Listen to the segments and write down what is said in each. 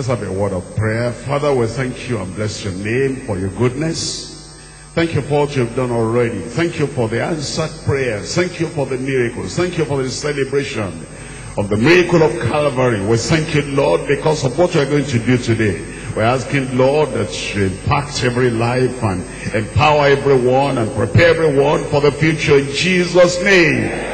Let's have a word of prayer. Father, we thank you and bless your name for your goodness. Thank you for what you've done already. Thank you for the answered prayers. Thank you for the miracles. Thank you for the celebration of the miracle of Calvary. We thank you, Lord, because of what you're going to do today. We're asking, Lord, that you impact every life and empower everyone and prepare everyone for the future in Jesus' name.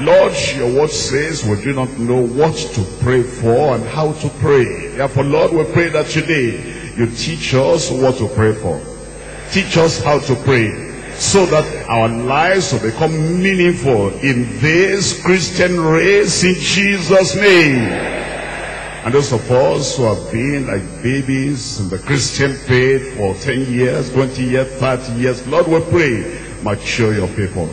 Lord, your word says we do not know what to pray for and how to pray. Therefore, Lord, we pray that today you teach us what to pray for. Teach us how to pray so that our lives will become meaningful in this Christian race in Jesus' name. And those of us who have been like babies in the Christian faith for 10 years, 20 years, 30 years, Lord, we pray, mature your people.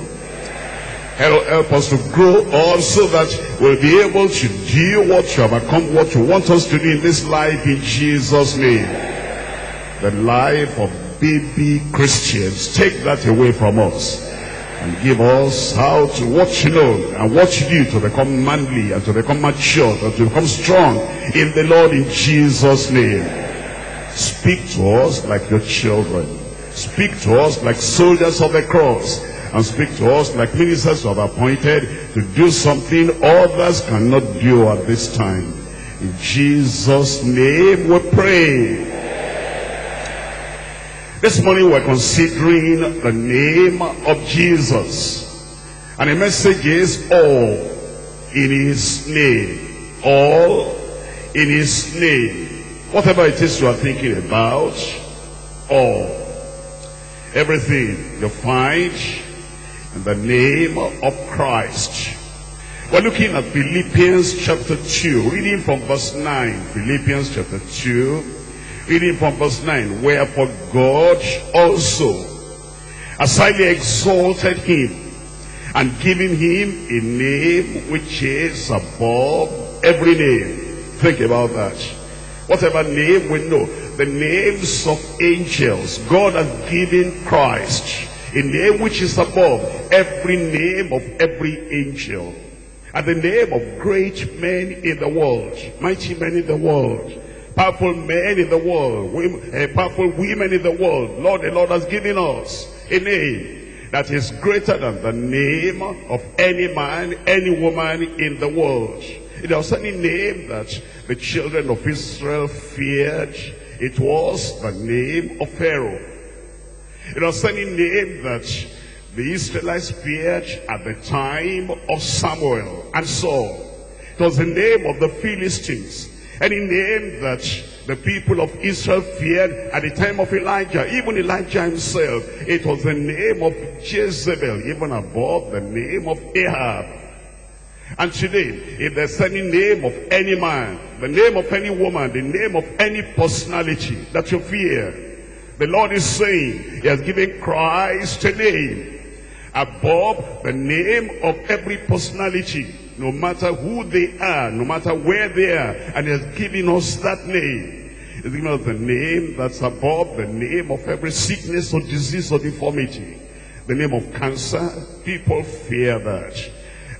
Help, help us to grow up so that we'll be able to do what you have become, what you want us to do in this life in Jesus' name. The life of baby Christians, take that away from us and give us how to what you know and what you do to become manly and to become mature and to become strong in the Lord in Jesus' name. Speak to us like your children. Speak to us like soldiers of the cross and speak to us like ministers who have appointed to do something others cannot do at this time. In Jesus' name we pray. This morning we're considering the name of Jesus. And the message is all in his name. All in his name. Whatever it is you are thinking about, all. Everything you find in the name of Christ. We're looking at Philippians chapter 2, reading from verse 9. Philippians chapter 2, reading from verse 9. Wherefore God also has highly exalted him and given him a name which is above every name. Think about that. Whatever name we know, the names of angels, God has given Christ a name which is above every name of every angel. And the name of great men in the world, mighty men in the world, powerful men in the world, women, uh, powerful women in the world. Lord, the Lord has given us a name that is greater than the name of any man, any woman in the world. It was any name that the children of Israel feared. It was the name of Pharaoh. It was any name that the Israelites feared at the time of Samuel and Saul. It was the name of the Philistines. Any name that the people of Israel feared at the time of Elijah, even Elijah himself. It was the name of Jezebel, even above the name of Ahab. And today, if there's any name of any man, the name of any woman, the name of any personality that you fear, the Lord is saying he has given Christ a name above the name of every personality, no matter who they are, no matter where they are, and he has given us that name. He's given us the name that's above the name of every sickness or disease or deformity. The name of cancer, people fear that.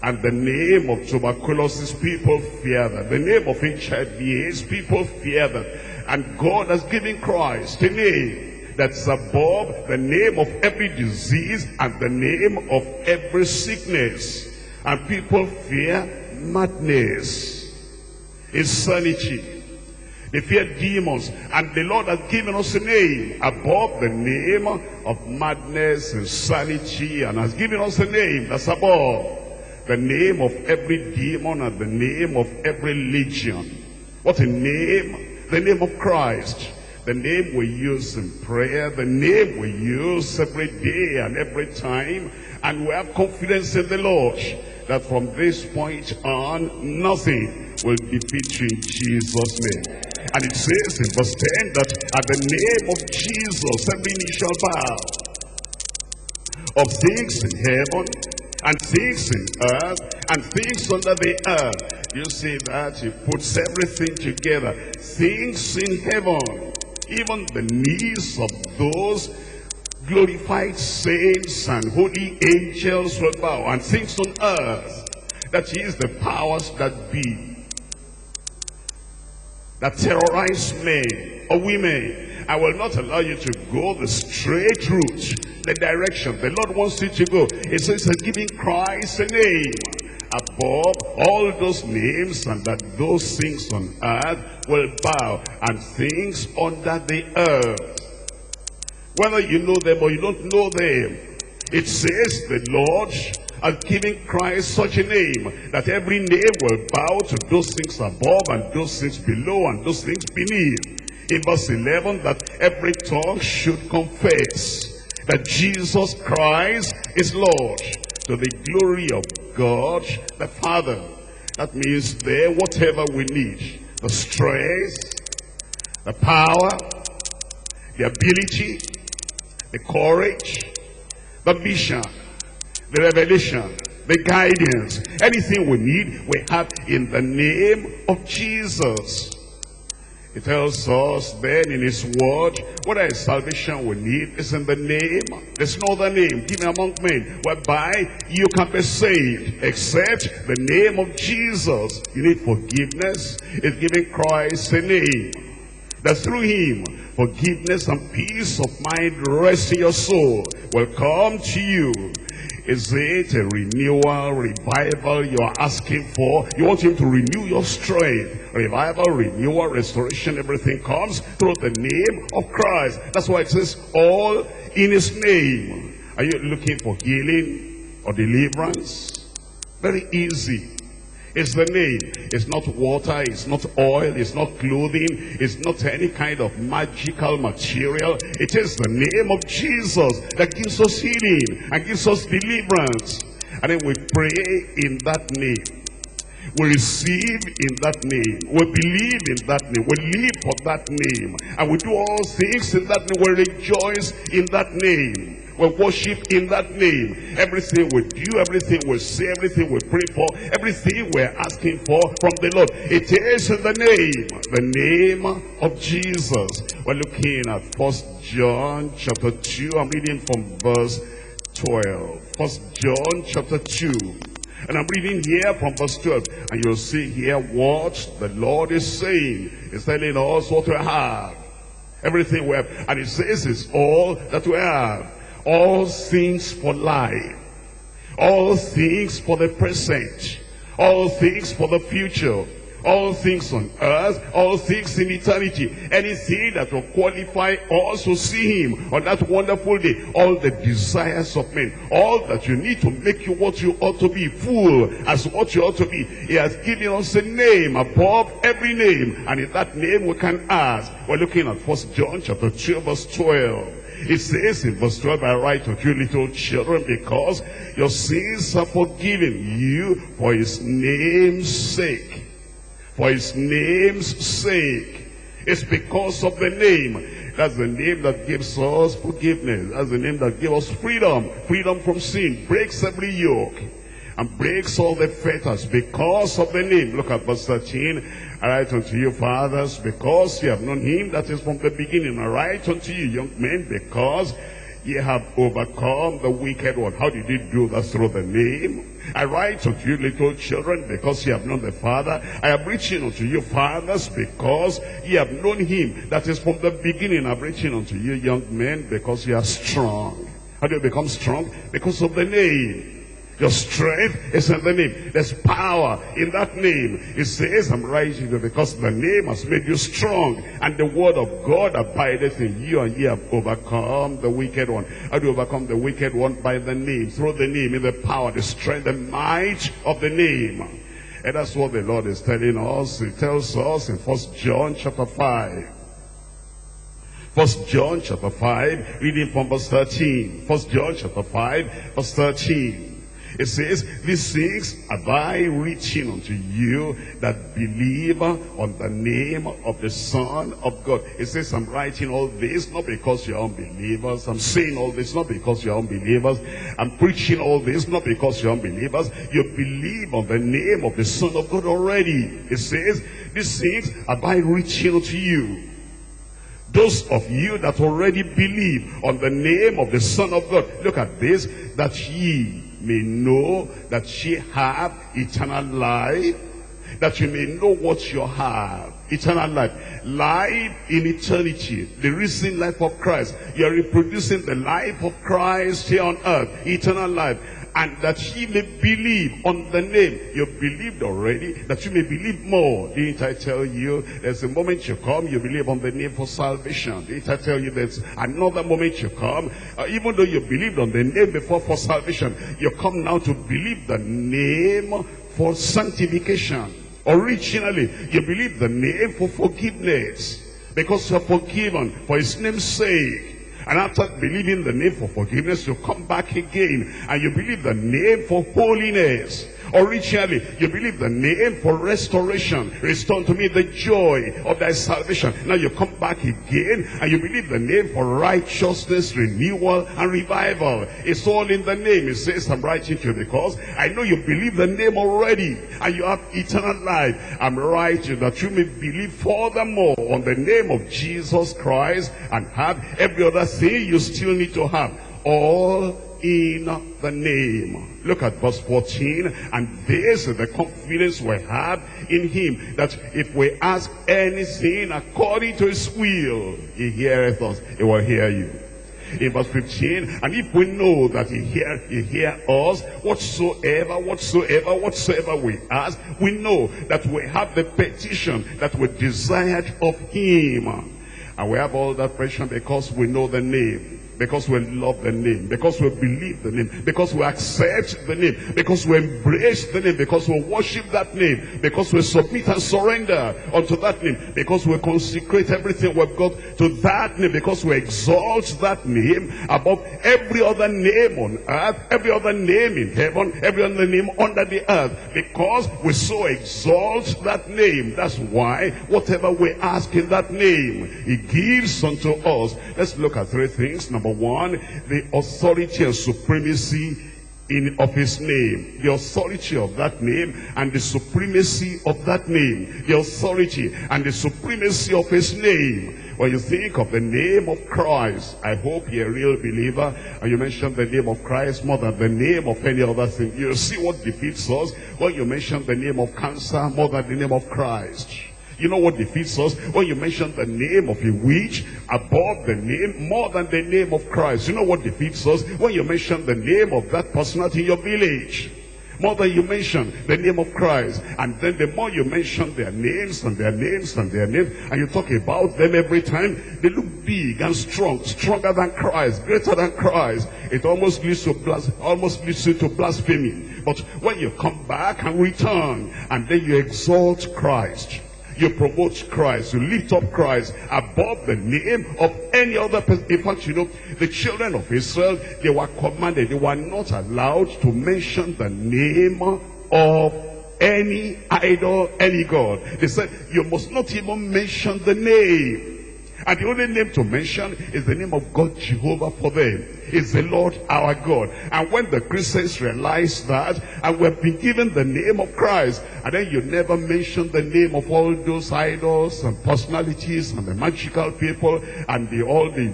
And the name of tuberculosis, people fear that. The name of HIV AIDS, people fear that. And God has given Christ a name that's above the name of every disease and the name of every sickness. And people fear madness, insanity. They fear demons. And the Lord has given us a name above the name of madness, and insanity, and has given us a name that's above the name of every demon and the name of every legion. What a name! The name of Christ. The name we use in prayer, the name we use every day and every time. And we have confidence in the Lord that from this point on, nothing will defeat you in Jesus' name. And it says in verse 10 that at the name of Jesus, every knee shall bow of things in heaven and things in earth and things under the earth. You see that he puts everything together. Things in heaven, even the knees of those glorified saints and holy angels will bow, and things on earth. That is the powers that be. that terrorize men or women. I will not allow you to go the straight route, the direction the Lord wants you to go. It says giving Christ a name above all those names and that those things on earth will bow and things under the earth. Whether you know them or you don't know them, it says the Lord has given Christ such a name that every name will bow to those things above and those things below and those things beneath. In verse 11, that every tongue should confess that Jesus Christ is Lord to the glory of God the Father. That means there, whatever we need, the strength, the power, the ability, the courage, the vision, the revelation, the guidance, anything we need, we have in the name of Jesus. It tells us then in his word, what is salvation we need is in the name. There's no other name given among men whereby you can be saved except the name of Jesus. You need forgiveness. It's giving Christ a name. That through him, forgiveness and peace of mind rest in your soul will come to you. Is it a renewal, revival you're asking for? You want him to renew your strength. Revival, renewal, restoration, everything comes through the name of Christ. That's why it says all in his name. Are you looking for healing or deliverance? Very easy. It's the name. It's not water, it's not oil, it's not clothing, it's not any kind of magical material. It is the name of Jesus that gives us healing and gives us deliverance. And then we pray in that name. We receive in that name. We believe in that name. We live for that name. And we do all things in that name. We rejoice in that name. We worship in that name. Everything we do, everything we say, everything we pray for, everything we're asking for from the Lord. It is in the name, the name of Jesus. We're looking at First John chapter 2. I'm reading from verse 12. First John chapter 2. And I'm reading here from verse 12. And you'll see here what the Lord is saying. He's telling us what we have. Everything we have. And he says it's all that we have all things for life, all things for the present, all things for the future, all things on earth, all things in eternity, anything that will qualify us to see him on that wonderful day, all the desires of men, all that you need to make you what you ought to be, full as what you ought to be. He has given us a name above every name, and in that name we can ask. We're looking at First John chapter 2 verse 12. It says in verse 12, I write to you little children because your sins are forgiven you for his name's sake. For his name's sake. It's because of the name. That's the name that gives us forgiveness. That's the name that gives us freedom. Freedom from sin. Breaks every yoke. And breaks all the fetters because of the name. Look at verse 13. I write unto you, fathers, because ye have known him that is from the beginning. I write unto you, young men, because ye have overcome the wicked one. How did he do that? Through the name. I write unto you, little children, because ye have known the Father. I am reaching unto you, fathers, because ye have known him that is from the beginning. I'm reaching unto you, young men, because ye are strong. How do you become strong? Because of the name. Your strength is in the name. There's power in that name. It says, I'm writing you because the name has made you strong. And the word of God abideth in you and ye have overcome the wicked one. How do you overcome the wicked one? By the name. Through the name, in the power, the strength, the might of the name. And that's what the Lord is telling us. He tells us in First John chapter 5. First John chapter 5, reading from verse 13. First John chapter 5, verse 13. It says, these things have I written unto you that believe on the name of the Son of God. It says, I'm writing all this not because you're unbelievers. I'm saying all this not because you're unbelievers. I'm preaching all this not because you're unbelievers. You believe on the name of the Son of God already. It says, these things have I written unto you those of you that already believe on the name of the Son of God. Look at this, that ye may know that ye have eternal life, that you may know what you have. eternal life. Life in eternity, the risen life of Christ. You're reproducing the life of Christ here on earth, eternal life and that ye may believe on the name. You believed already, that you may believe more. Didn't I tell you, there's a moment you come, you believe on the name for salvation. Didn't I tell you there's another moment you come, uh, even though you believed on the name before for salvation, you come now to believe the name for sanctification. Originally, you believe the name for forgiveness. Because you're forgiven for his name's sake. And after believing the name for forgiveness, you come back again and you believe the name for holiness. Originally, you believe the name for restoration. Restore to me the joy of thy salvation. Now you come back again and you believe the name for righteousness, renewal, and revival. It's all in the name. It says, I'm writing to you because I know you believe the name already and you have eternal life. I'm writing that you may believe furthermore on the name of Jesus Christ and have every other thing you still need to have. All in the name. Look at verse 14. And this is the confidence we have in him, that if we ask anything according to his will, he heareth us. He will hear you. In verse 15, and if we know that he hear, he hear us, whatsoever, whatsoever, whatsoever we ask, we know that we have the petition that we desired of him. And we have all that petition because we know the name because we love the name, because we believe the name, because we accept the name, because we embrace the name, because we worship that name, because we submit and surrender unto that name, because we consecrate everything we've got to that name, because we exalt that name above every other name on earth, every other name in heaven, every other name under the earth, because we so exalt that name. That's why whatever we ask in that name, he gives unto us. Let's look at three things. Number Number one, the authority and supremacy in of his name. The authority of that name and the supremacy of that name. The authority and the supremacy of his name. When you think of the name of Christ I hope you're a real believer and you mention the name of Christ more than the name of any other thing. You see what defeats us? When you mention the name of cancer more than the name of Christ you know what defeats us? When you mention the name of a witch above the name, more than the name of Christ. You know what defeats us? When you mention the name of that personality in your village. More than you mention the name of Christ. And then the more you mention their names and their names and their names, and you talk about them every time, they look big and strong, stronger than Christ, greater than Christ. It almost leads to blas almost leads you to blasphemy. But when you come back and return, and then you exalt Christ, you promote Christ. You lift up Christ above the name of any other person. In fact, you know, the children of Israel, they were commanded, they were not allowed to mention the name of any idol, any God. They said, you must not even mention the name. And the only name to mention is the name of God Jehovah for them. Is the Lord our God. And when the Christians realize that, and we've been given the name of Christ, and then you never mention the name of all those idols and personalities and the magical people and the, all the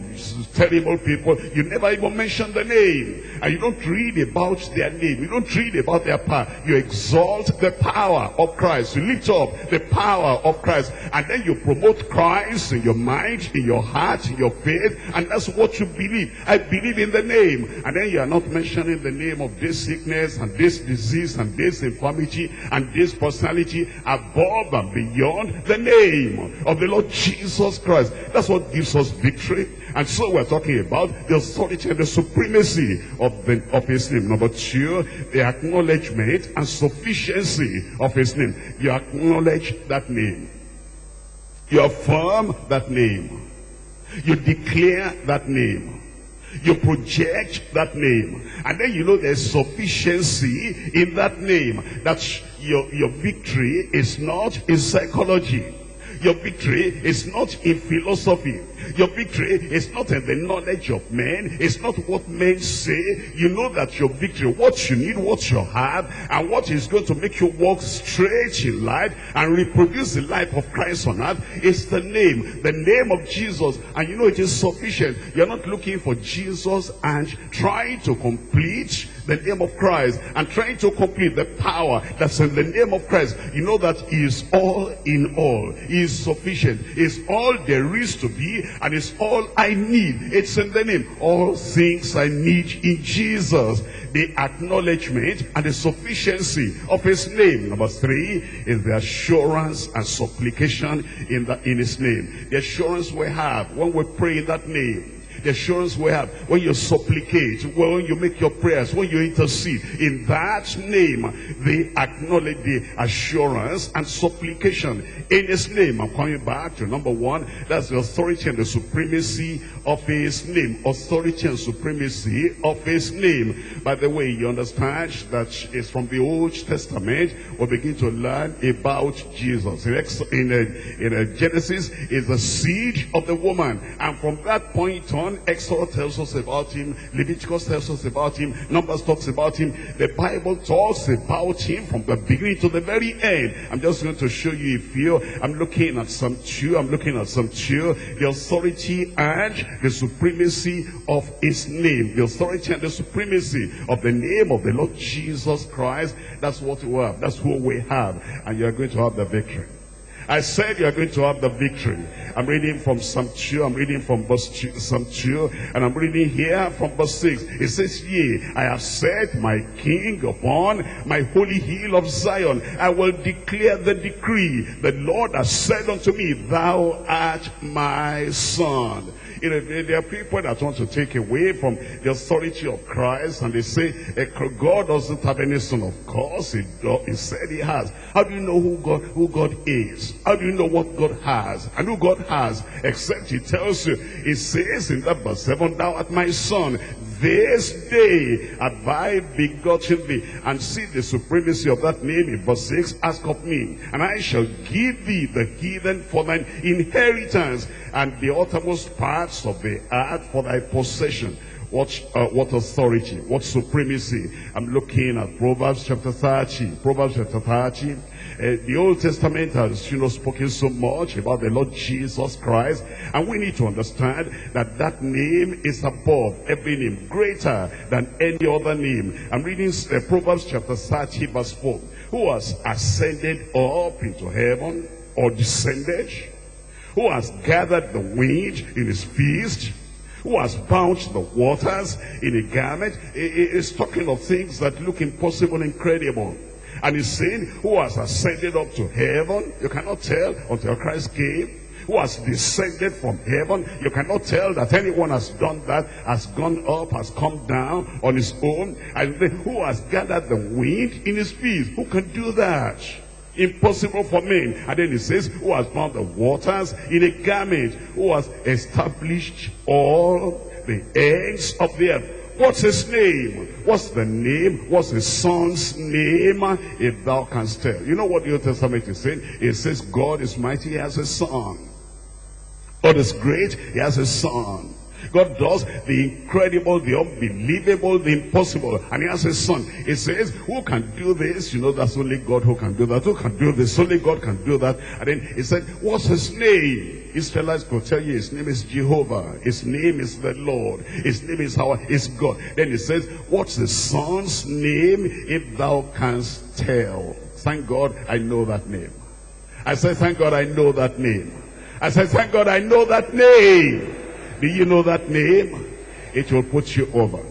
terrible people, you never even mention the name. And you don't read about their name. You don't read about their power. You exalt the power of Christ. You lift up the power of Christ. And then you promote Christ in your mind, in your heart, in your faith. And that's what you believe. I believe in the name. And then you are not mentioning the name of this sickness and this disease and this infirmity and this personality above and beyond the name of the Lord Jesus Christ. That's what gives us victory. And so we're talking about the authority and the supremacy of, the, of his name. Number two, the acknowledgement and sufficiency of his name. You acknowledge that name. You affirm that name. You declare that name. You project that name. And then you know there's sufficiency in that name. That your, your victory is not in psychology. Your victory is not in philosophy. Your victory is not in the knowledge of men. It's not what men say. You know that your victory, what you need, what you have, and what is going to make you walk straight in life and reproduce the life of Christ on earth is the name, the name of Jesus. And you know it is sufficient. You're not looking for Jesus and trying to complete the name of Christ and trying to complete the power that's in the name of Christ. You know that is all in all. He is sufficient. Is all there is to be and it's all I need. It's in the name. All things I need in Jesus. The acknowledgement and the sufficiency of his name. Number three is the assurance and supplication in, the, in his name. The assurance we have when we pray in that name the assurance we have when you supplicate, when you make your prayers, when you intercede. In that name, they acknowledge the assurance and supplication in his name. I'm coming back to number one. That's the authority and the supremacy of his name. Authority and supremacy of his name. By the way, you understand that it's from the Old Testament we begin to learn about Jesus. In, in, uh, in a Genesis is the seed of the woman. And from that point on, Exodus tells us about him. Leviticus tells us about him. Numbers talks about him. The Bible talks about him from the beginning to the very end. I'm just going to show you a few. I'm looking at Psalm two. I'm looking at Psalm two. The authority and the supremacy of his name. The authority and the supremacy of the name of the Lord Jesus Christ. That's what we have. That's who we have. And you're going to have the victory. I said you are going to have the victory. I'm reading from Psalm 2, I'm reading from verse 2, Psalm 2, and I'm reading here from verse 6. It says, Yea, I have set my king upon my holy hill of Zion. I will declare the decree. The Lord has said unto me, Thou art my son. You know, there are people that want to take away from the authority of Christ and they say, eh, God doesn't have any son. Of course, he, said he has. How do you know who God, who God is? How do you know what God has? And who God has? Except he tells you, he says in that verse 7, Thou art my son, this day have I begotten thee. And see the supremacy of that name in verse 6. Ask of me, and I shall give thee the heathen for thine inheritance, and the uttermost parts of the earth for thy possession. What, uh, what authority, what supremacy. I'm looking at Proverbs chapter 30. Proverbs chapter 30. Uh, the Old Testament has you know, spoken so much about the Lord Jesus Christ. And we need to understand that that name is above every name, greater than any other name. I'm reading uh, Proverbs chapter 30 verse 4. Who has ascended up into heaven or descended? Who has gathered the wind in his fist? who has bound the waters in a garment. It's talking of things that look impossible, incredible. And he's saying, who has ascended up to heaven? You cannot tell until Christ came. Who has descended from heaven? You cannot tell that anyone has done that, has gone up, has come down on his own. And then who has gathered the wind in his feet? Who can do that? Impossible for men. And then he says, who has bound the waters in a garment? Who has established all the ends of the earth? What's his name? What's the name? What's his son's name? If thou canst tell. You know what the Old Testament is saying? It says God is mighty, he has a son. God is great, he has a son. God does the incredible, the unbelievable, the impossible. And he has a son. He says, who can do this? You know, that's only God who can do that. Who can do this? Only God can do that. And then he said, what's his name? Israelites could tell you his name is Jehovah. His name is the Lord. His name is our, is God. Then he says, what's the son's name if thou canst tell? Thank God I know that name. I say, thank God I know that name. I say, thank God I know that name. Do you know that name? It will put you over.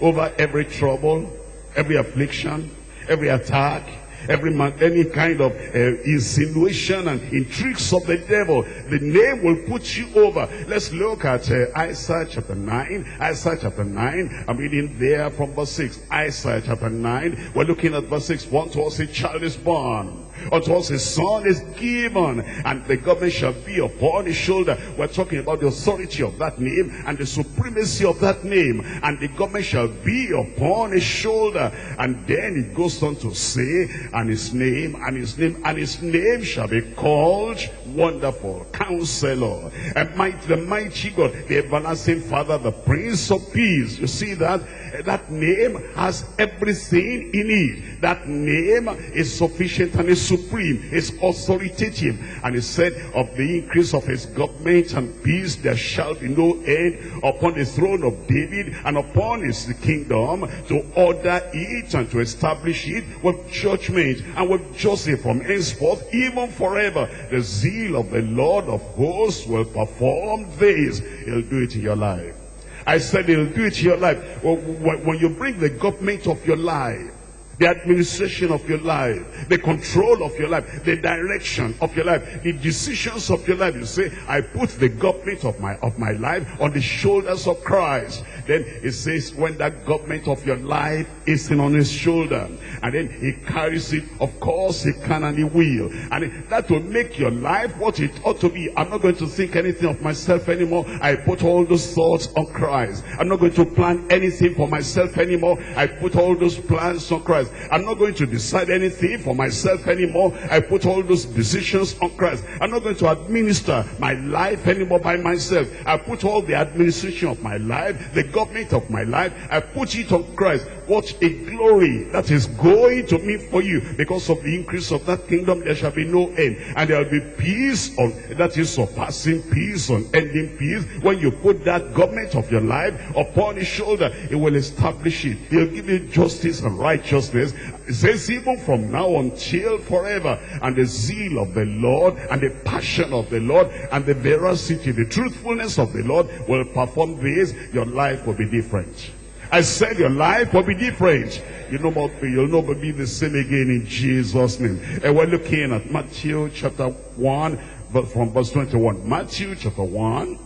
Over every trouble, every affliction, every attack, every man, any kind of uh, insinuation and intrigues of the devil. The name will put you over. Let's look at uh, Isaiah chapter 9. Isaiah chapter 9. I'm reading there from verse 6. Isaiah chapter 9. We're looking at verse 6. One to us a child is born. Unto us a son is given, and the government shall be upon his shoulder. We're talking about the authority of that name and the supremacy of that name. And the government shall be upon his shoulder. And then it goes on to say, and his name, and his name, and his name shall be called Wonderful, Counselor, and might, the mighty God, the everlasting Father, the Prince of Peace. You see that? That name has everything in it. That name is sufficient and is supreme, is authoritative. And he said, of the increase of his government and peace, there shall be no end upon the throne of David and upon his kingdom to order it and to establish it with judgment and with justice from henceforth, even forever. The zeal of the Lord of hosts will perform this. He'll do it in your life. I said he'll do it in your life. When you bring the government of your life, the administration of your life, the control of your life, the direction of your life, the decisions of your life. You say, I put the government of my of my life on the shoulders of Christ. Then it says, when that government of your life is on his shoulder, and then he carries it, of course he can and he will. And that will make your life what it ought to be. I'm not going to think anything of myself anymore. I put all those thoughts on Christ. I'm not going to plan anything for myself anymore. I put all those plans on Christ. I'm not going to decide anything for myself anymore. I put all those decisions on Christ. I'm not going to administer my life anymore by myself. I put all the administration of my life, the government of my life, I put it on Christ. What a glory that is going to me for you. Because of the increase of that kingdom, there shall be no end. And there will be peace on, that is surpassing peace, on ending peace. When you put that government of your life upon his shoulder, he will establish it. He'll give you justice and righteousness. It says, even from now until forever. And the zeal of the Lord, and the passion of the Lord, and the veracity, the truthfulness of the Lord will perform this. Your life will be different. I said your life will be different. You know what? You'll never be the same again in Jesus' name. And we're looking at Matthew chapter 1, but from verse 21. Matthew chapter 1,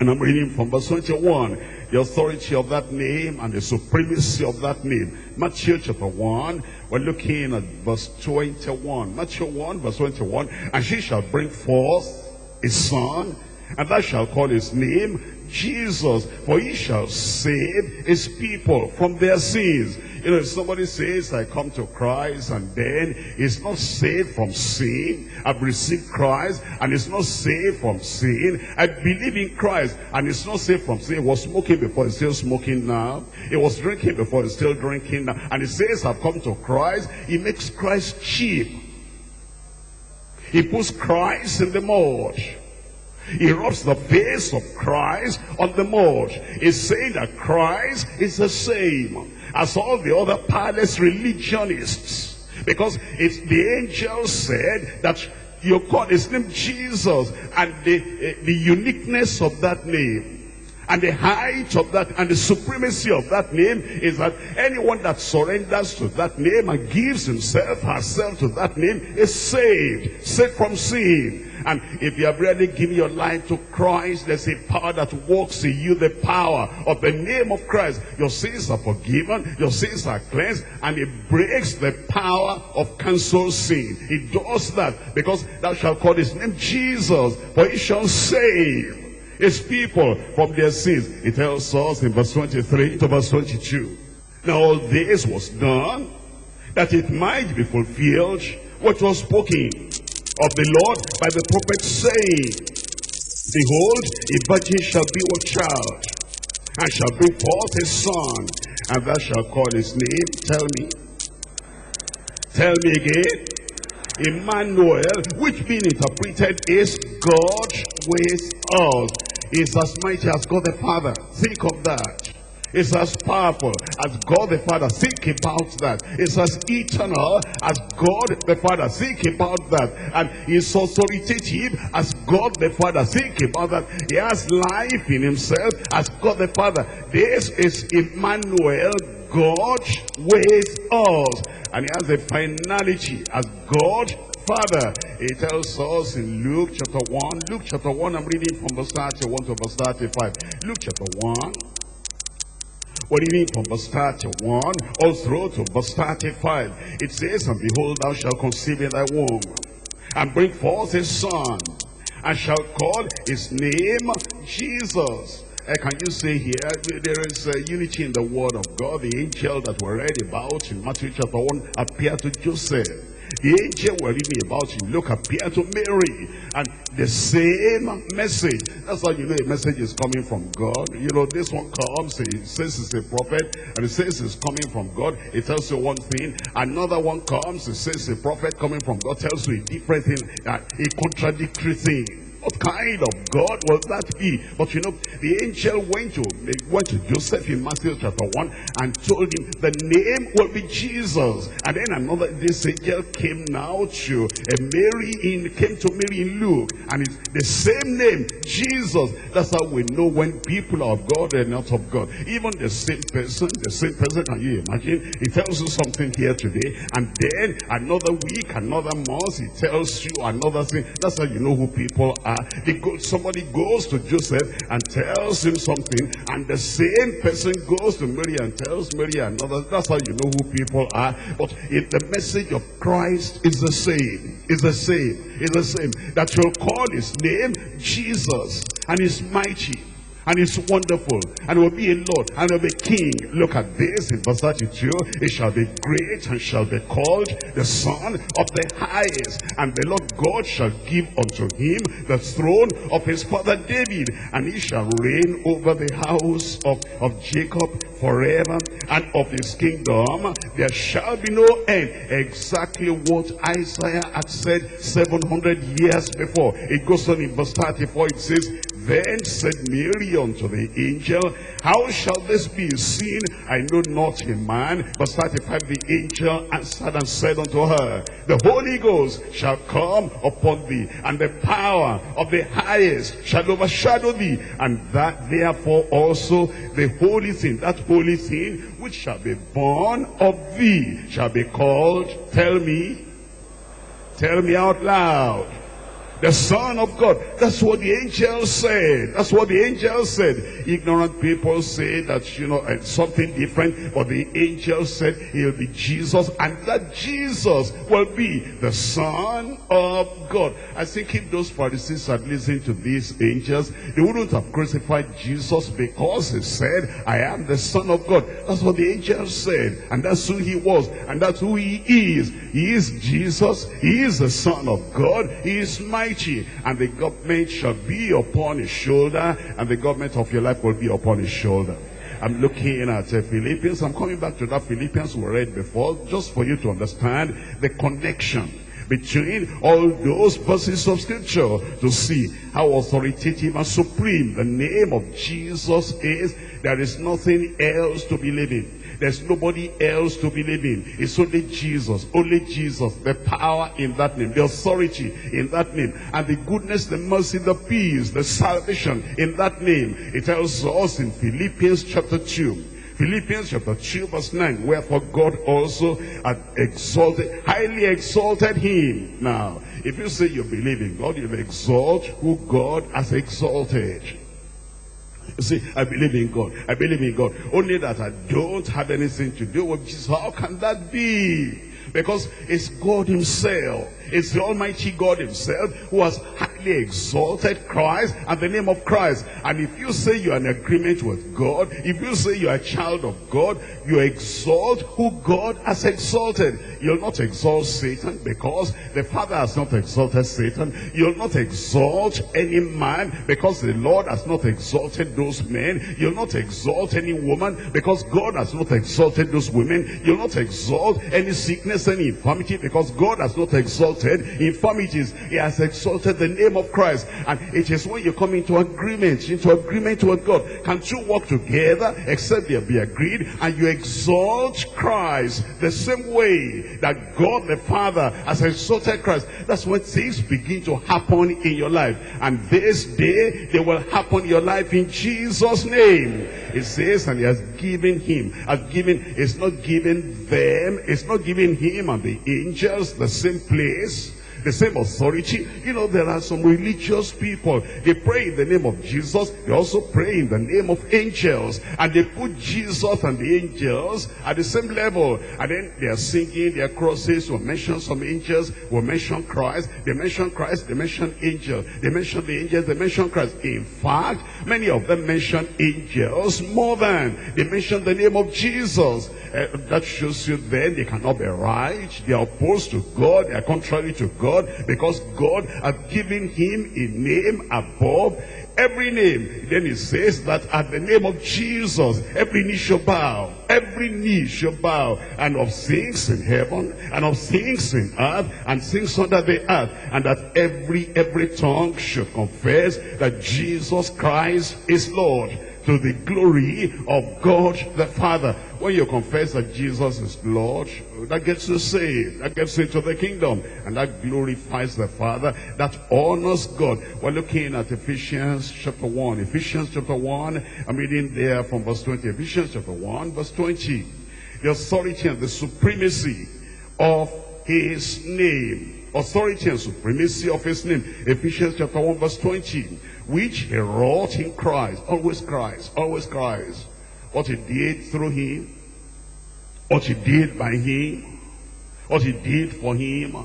and I'm reading from verse 21. The authority of that name and the supremacy of that name. Matthew chapter 1, we're looking at verse 21. Matthew 1, verse 21. And she shall bring forth a son, and thou shalt call his name Jesus, for he shall save his people from their sins. You know, if somebody says, I come to Christ, and then is not saved from sin, I've received Christ, and is not saved from sin, I believe in Christ, and is not saved from sin. He was smoking before, he's still smoking now. He was drinking before, he's still drinking now. And he says, I've come to Christ, he makes Christ cheap. He puts Christ in the mud. He rubs the face of Christ on the mud. He's saying that Christ is the same as all the other palace religionists. Because it's the angel said that you call his name Jesus and the, uh, the uniqueness of that name and the height of that and the supremacy of that name is that anyone that surrenders to that name and gives himself, herself to that name is saved, saved from sin. And if you have really given your life to Christ, there's a power that works in you, the power of the name of Christ. Your sins are forgiven, your sins are cleansed, and it breaks the power of cancel sin. It does that because thou shalt call his name Jesus, for he shall save his people from their sins. It tells us in verse 23 to verse 22. Now all this was done that it might be fulfilled what was spoken of the Lord by the prophet saying, Behold, a virgin shall be with child, and shall bring forth a son, and thou shalt call his name. Tell me. Tell me again. Emmanuel, which being interpreted is God with us. Is as mighty as God the Father. Think of that. It's as powerful as God the Father. Think about that. It's as eternal as God the Father. Think about that. And is authoritative as God the Father. Think about that. He has life in himself as God the Father. This is Emmanuel, God with us. And he has a finality as God Father. He tells us in Luke chapter 1. Luke chapter 1, I'm reading from verse 31 to verse 35. Luke chapter 1. What do you mean from verse 31 all through to verse 35? It says, And behold, thou shalt conceive in thy womb, and bring forth a son, and shall call his name Jesus. Uh, can you say here, there is uh, unity in the word of God. The angel that we read about in Matthew chapter 1 appeared to Joseph The angel we're reading about in Luke appeared to Mary. And the same message. That's how you know a message is coming from God. You know, this one comes, it says it's a prophet, and it says it's coming from God. It tells you one thing. Another one comes, it says a prophet coming from God tells you a different thing, a contradictory thing. What kind of God will that be? But you know, the angel went to went to Joseph in Matthew chapter 1 and told him the name will be Jesus. And then another this angel came now to uh, Mary in came to Mary in Luke, and it's the same name, Jesus. That's how we know when people are of God and not of God. Even the same person, the same person, can you imagine? He tells you something here today, and then another week, another month, he tells you another thing. That's how you know who people are go, somebody goes to Joseph and tells him something, and the same person goes to Mary and tells Mary another. That's how you know who people are. But if the message of Christ is the same, is the same, is the same, that you'll call his name Jesus, and he's mighty and it's wonderful, and will be a Lord, and will be King. Look at this in verse 32. It shall be great, and shall be called the Son of the Highest. And the Lord God shall give unto him the throne of his father David, and he shall reign over the house of, of Jacob forever, and of his kingdom there shall be no end. Exactly what Isaiah had said 700 years before. It goes on in verse 34, it says, then said Mary unto the angel, How shall this be seen? I know not a man. Verse 35, the angel answered and said unto her, The Holy Ghost shall come upon thee, and the power of the highest shall overshadow thee. And that therefore also the holy thing, that holy thing which shall be born of thee, shall be called, tell me, tell me out loud, the Son of God. That's what the angel said. That's what the angel said. Ignorant people say that, you know, uh, something different. But the angel said he'll be Jesus. And that Jesus will be the Son of God. I think if those Pharisees had listened to these angels, they wouldn't have crucified Jesus because he said, I am the Son of God. That's what the angel said. And that's who he was. And that's who he is. He is Jesus. He is the Son of God. He is my and the government shall be upon his shoulder, and the government of your life will be upon his shoulder. I'm looking at uh, Philippians. I'm coming back to that Philippians we read before, just for you to understand the connection between all those verses of scripture to see how authoritative and supreme the name of Jesus is. There is nothing else to believe in. There's nobody else to believe in. It's only Jesus. Only Jesus. The power in that name. The authority in that name. And the goodness, the mercy, the peace, the salvation in that name. It tells us in Philippians chapter 2. Philippians chapter 2 verse 9. Wherefore God also had exalted, highly exalted him. Now, if you say you believe in God, you exalt who God has exalted. See, I believe in God. I believe in God. Only that I don't have anything to do with Jesus. How can that be? Because it's God himself. It's the Almighty God himself who has highly exalted Christ and the name of Christ. And if you say you're in agreement with God, if you say you're a child of God, you exalt who God has exalted. You'll not exalt Satan because the Father has not exalted Satan. You'll not exalt any man because the Lord has not exalted those men. You'll not exalt any woman because God has not exalted those women. You'll not exalt any sickness, any infirmity because God has not exalted infirmities. He has exalted the name of Christ. And it is when you come into agreement, into agreement with God. Can't you walk together except there be agreed and you exalt Christ the same way that God the Father has exalted Christ. That's when things begin to happen in your life. And this day, they will happen in your life in Jesus' name. It says, and he has given him, has given, it's not given them, it's not giving him and the angels the same place the same authority. You know, there are some religious people, they pray in the name of Jesus, they also pray in the name of angels, and they put Jesus and the angels at the same level, and then they are singing their crosses, will mention some angels, will mention Christ, they mention Christ, they mention angels, they mention the angels, they mention Christ. In fact, many of them mention angels more than they mention the name of Jesus. Uh, that shows you then they cannot be right. They are opposed to God. They are contrary to God because God has given him a name above every name. Then it says that at the name of Jesus, every knee shall bow, every knee shall bow, and of things in heaven, and of things in earth, and things under the earth, and that every, every tongue should confess that Jesus Christ is Lord to the glory of God the Father. When you confess that Jesus is Lord, that gets you saved. That gets you into the kingdom. And that glorifies the Father. That honors God. We're looking at Ephesians chapter 1. Ephesians chapter 1. I'm reading there from verse 20. Ephesians chapter 1 verse 20. The authority and the supremacy of his name. Authority and supremacy of his name. Ephesians chapter 1 verse 20 which he wrought in Christ. Always Christ, always Christ. What he did through him, what he did by him, what he did for him.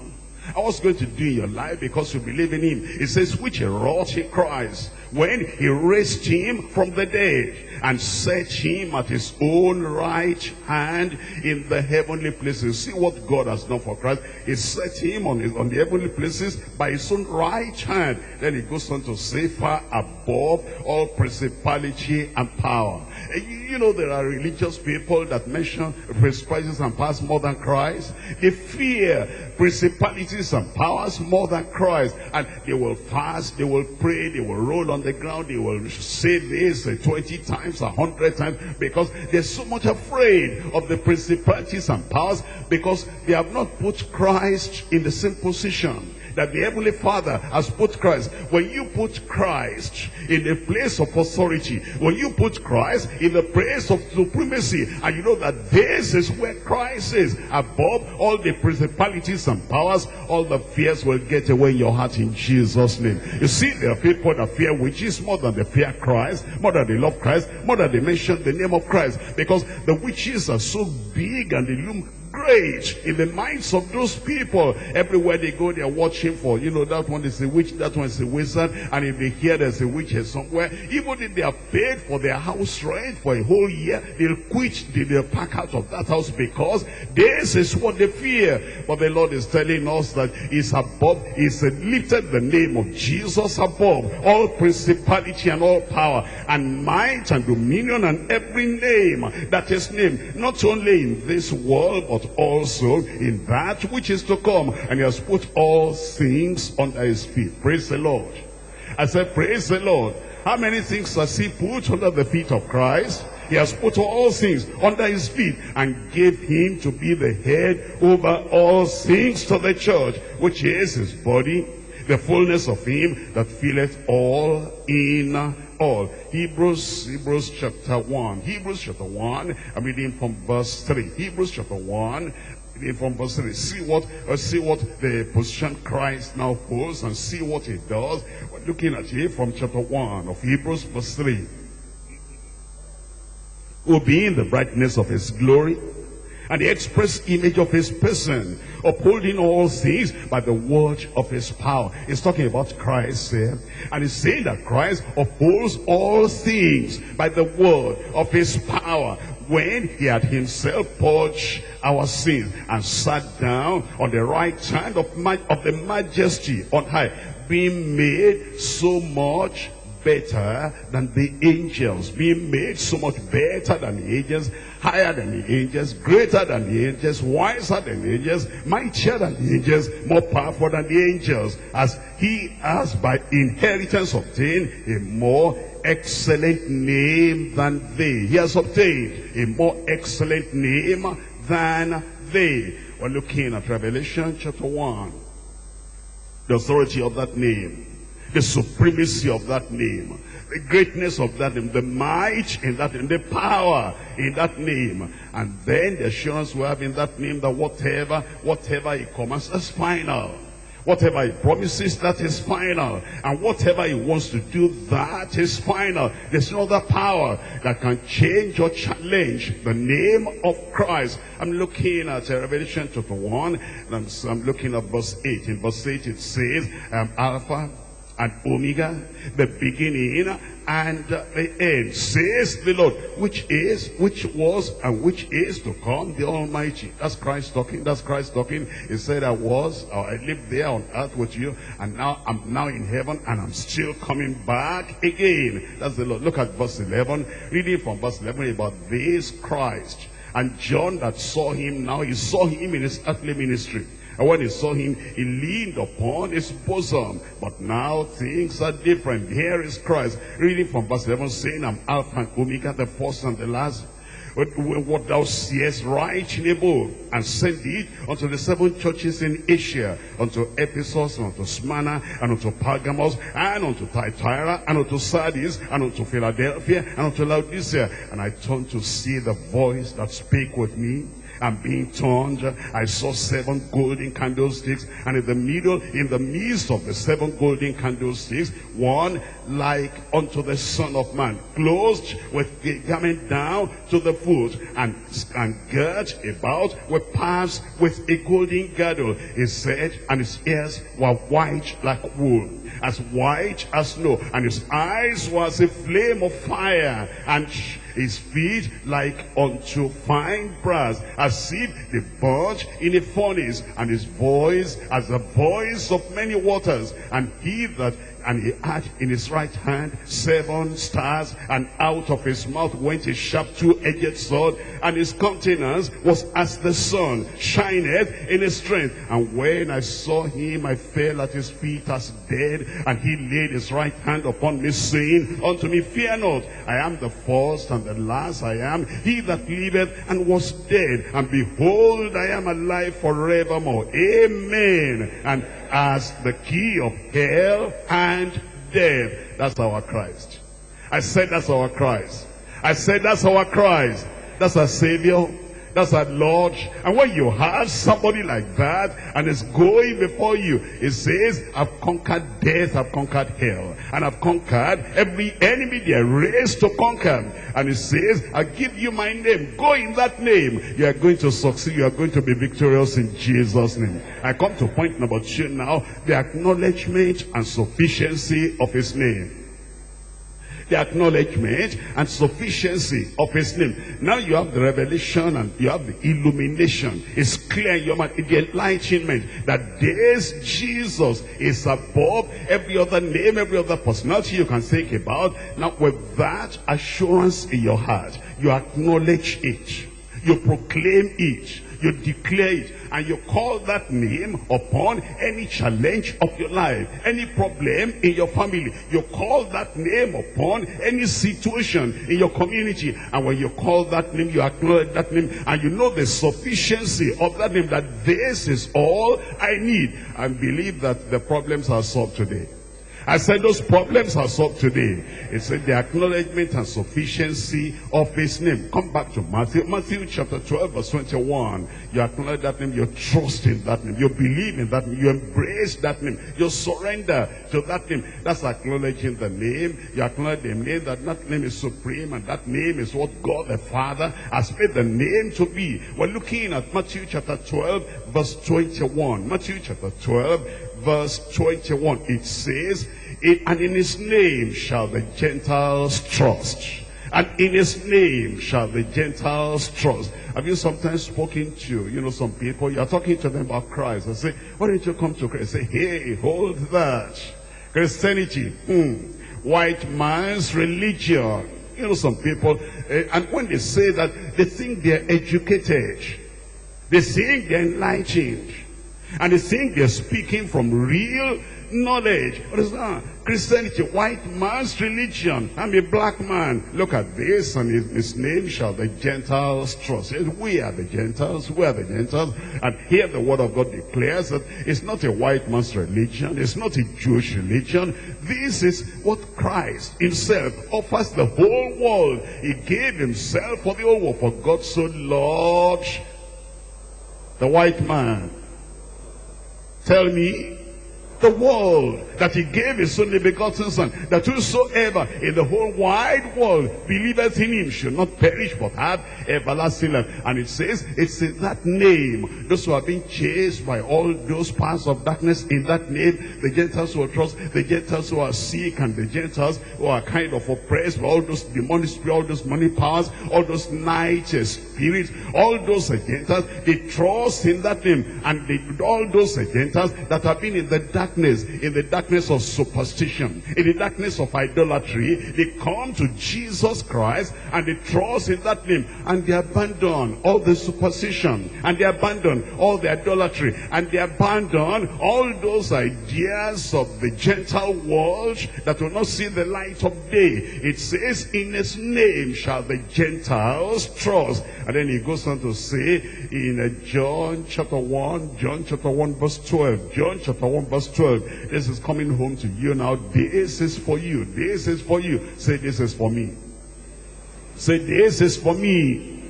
I was going to do in your life because you believe in him. It says, which he wrought in Christ when he raised him from the dead and set him at his own right hand in the heavenly places. See what God has done for Christ. He set him on, his, on the heavenly places by his own right hand. Then he goes on to say far above all principality and power. You know there are religious people that mention principalities and powers more than Christ. They fear principalities and powers more than Christ. And they will fast, they will pray, they will roll on the ground, they will say this 20 times, 100 times, because they're so much afraid of the principalities and powers because they have not put Christ in the same position that the Heavenly Father has put Christ. When you put Christ in the place of authority, when you put Christ in the place of supremacy, and you know that this is where Christ is, above all the principalities and powers, all the fears will get away in your heart in Jesus' name. You see, there are people that fear witches more than they fear Christ, more than they love Christ, more than they mention the name of Christ, because the witches are so big and they loom great in the minds of those people. Everywhere they go, they're watching for, you know, that one is a witch, that one is a wizard, and if they hear there's a witch somewhere, even if they are paid for their house rent for a whole year, they'll quit, they'll pack out of that house because this is what they fear. But the Lord is telling us that He's above, He's lifted the name of Jesus above all principality and all power, and might and dominion and every name that is named, not only in this world, but but also in that which is to come. And he has put all things under his feet. Praise the Lord. I said, praise the Lord. How many things has he put under the feet of Christ? He has put all things under his feet and gave him to be the head over all things to the church, which is his body, the fullness of him that filleth all in all. Hebrews, Hebrews chapter 1. Hebrews chapter 1, I'm reading from verse 3. Hebrews chapter 1, reading from verse 3. See what, uh, see what the position Christ now holds and see what he does. We're looking at it from chapter 1 of Hebrews verse 3. Who being the brightness of his glory and the express image of his person, upholding all things by the word of his power. He's talking about Christ here. And he's saying that Christ upholds all things by the word of his power when he had himself purged our sins and sat down on the right hand of, of the majesty on high, being made so much better than the angels, being made so much better than the angels, higher than the angels, greater than the angels, wiser than the angels, mightier than the angels, more powerful than the angels, as he has by inheritance obtained a more excellent name than they. He has obtained a more excellent name than they. We're looking at Revelation chapter 1. The authority of that name the supremacy of that name, the greatness of that name, the might in that name, the power in that name. And then the assurance we have in that name that whatever, whatever he commands is final. Whatever he promises, that is final. And whatever he wants to do, that is final. There's no other power that can change or challenge the name of Christ. I'm looking at uh, Revelation chapter 1, and I'm, I'm looking at verse 8. In verse 8 it says, um, Alpha and Omega, the beginning and the end, says the Lord, which is, which was, and which is to come, the Almighty. That's Christ talking, that's Christ talking. He said, I was, I lived there on earth with you, and now I'm now in heaven, and I'm still coming back again. That's the Lord. Look at verse 11, reading from verse 11 about this Christ. And John that saw him now, he saw him in his earthly ministry. And when he saw him, he leaned upon his bosom. But now things are different. Here is Christ. Reading from verse 11, saying, I'm Alpha and Omega, the first and the last. What thou seest, write in a book, and send it unto the seven churches in Asia, unto Ephesus, and unto Smyrna, and unto Pergamos, and unto Thyatira, and unto Sardis, and unto Philadelphia, and unto Laodicea. And I turned to see the voice that spake with me, and being turned, I saw seven golden candlesticks, and in the middle, in the midst of the seven golden candlesticks, one like unto the Son of Man, clothed with garment down to the foot, and, and girt about with paths with a golden girdle. He said, and his ears were white like wool, as white as snow, and his eyes was a flame of fire, and his feet like unto fine brass, as if they burnt in a furnace, and his voice as the voice of many waters. And he that and he had in his right hand seven stars, and out of his mouth went a sharp two-edged sword, and his countenance was as the sun, shineth in his strength. And when I saw him, I fell at his feet as dead, and he laid his right hand upon me, saying unto me, Fear not, I am the first and the last, I am he that liveth and was dead, and behold, I am alive forevermore. Amen. And as the key of hell and death. That's our Christ. I said that's our Christ. I said that's our Christ. That's our Savior. That's our Lord. And when you have somebody like that and it's going before you, it says, I've conquered death, I've conquered hell, and I've conquered every enemy there is to conquer. And it says, I give you my name. Go in that name. You are going to succeed. You are going to be victorious in Jesus' name. I come to point number two now, the acknowledgement and sufficiency of his name the acknowledgement and sufficiency of his name. Now you have the revelation and you have the illumination. It's clear in your mind, the enlightenment that this Jesus is above every other name, every other personality you can think about. Now with that assurance in your heart, you acknowledge it. You proclaim it you declare it, and you call that name upon any challenge of your life, any problem in your family. You call that name upon any situation in your community. And when you call that name, you acknowledge that name, and you know the sufficiency of that name, that this is all I need. And believe that the problems are solved today. I said those problems are solved today. It said the acknowledgement and sufficiency of his name. Come back to Matthew. Matthew chapter 12 verse 21. You acknowledge that name. You trust in that name. You believe in that name. You embrace that name. You surrender to that name. That's acknowledging the name. You acknowledge the name that that name is supreme and that name is what God the Father has made the name to be. We're looking at Matthew chapter 12 verse 21. Matthew chapter 12 verse 21, it says, And in his name shall the Gentiles trust. And in his name shall the Gentiles trust. Have you sometimes spoken to, you know, some people, you're talking to them about Christ, and say, why don't you come to Christ? Say, hey, hold that. Christianity, hmm, white man's religion. You know, some people, uh, and when they say that, they think they're educated. They think they're enlightened. And they think they're speaking from real knowledge. What is that? Christianity, white man's religion. I'm a black man. Look at this, and his, name shall the Gentiles trust. We are the Gentiles. We are the Gentiles. And here the word of God declares that it's not a white man's religion. It's not a Jewish religion. This is what Christ himself offers the whole world. He gave himself for the whole world. For God so loved the white man Tell me the world that he gave his only begotten son, that whosoever in the whole wide world believeth in him should not perish but have everlasting life. And it says, it's in that name, those who have been chased by all those powers of darkness, in that name, the Gentiles are trust, the Gentiles who are sick, and the Gentiles who are kind of oppressed by all those demonic spirits, all those money powers, all those night spirits, all those Gentiles, they trust in that name. And they, all those Gentiles that have been in the darkness, in the darkness of superstition, in the darkness of idolatry, they come to Jesus Christ and they trust in that name and they abandon all the superstition and they abandon all the idolatry and they abandon all those ideas of the Gentile world that will not see the light of day. It says, in his name shall the Gentiles trust. And then he goes on to say in uh, John chapter 1, John chapter 1 verse 12, John chapter 1 verse 12, this is coming home to you now. This is for you. This is for you. Say, this is for me. Say, this is for me.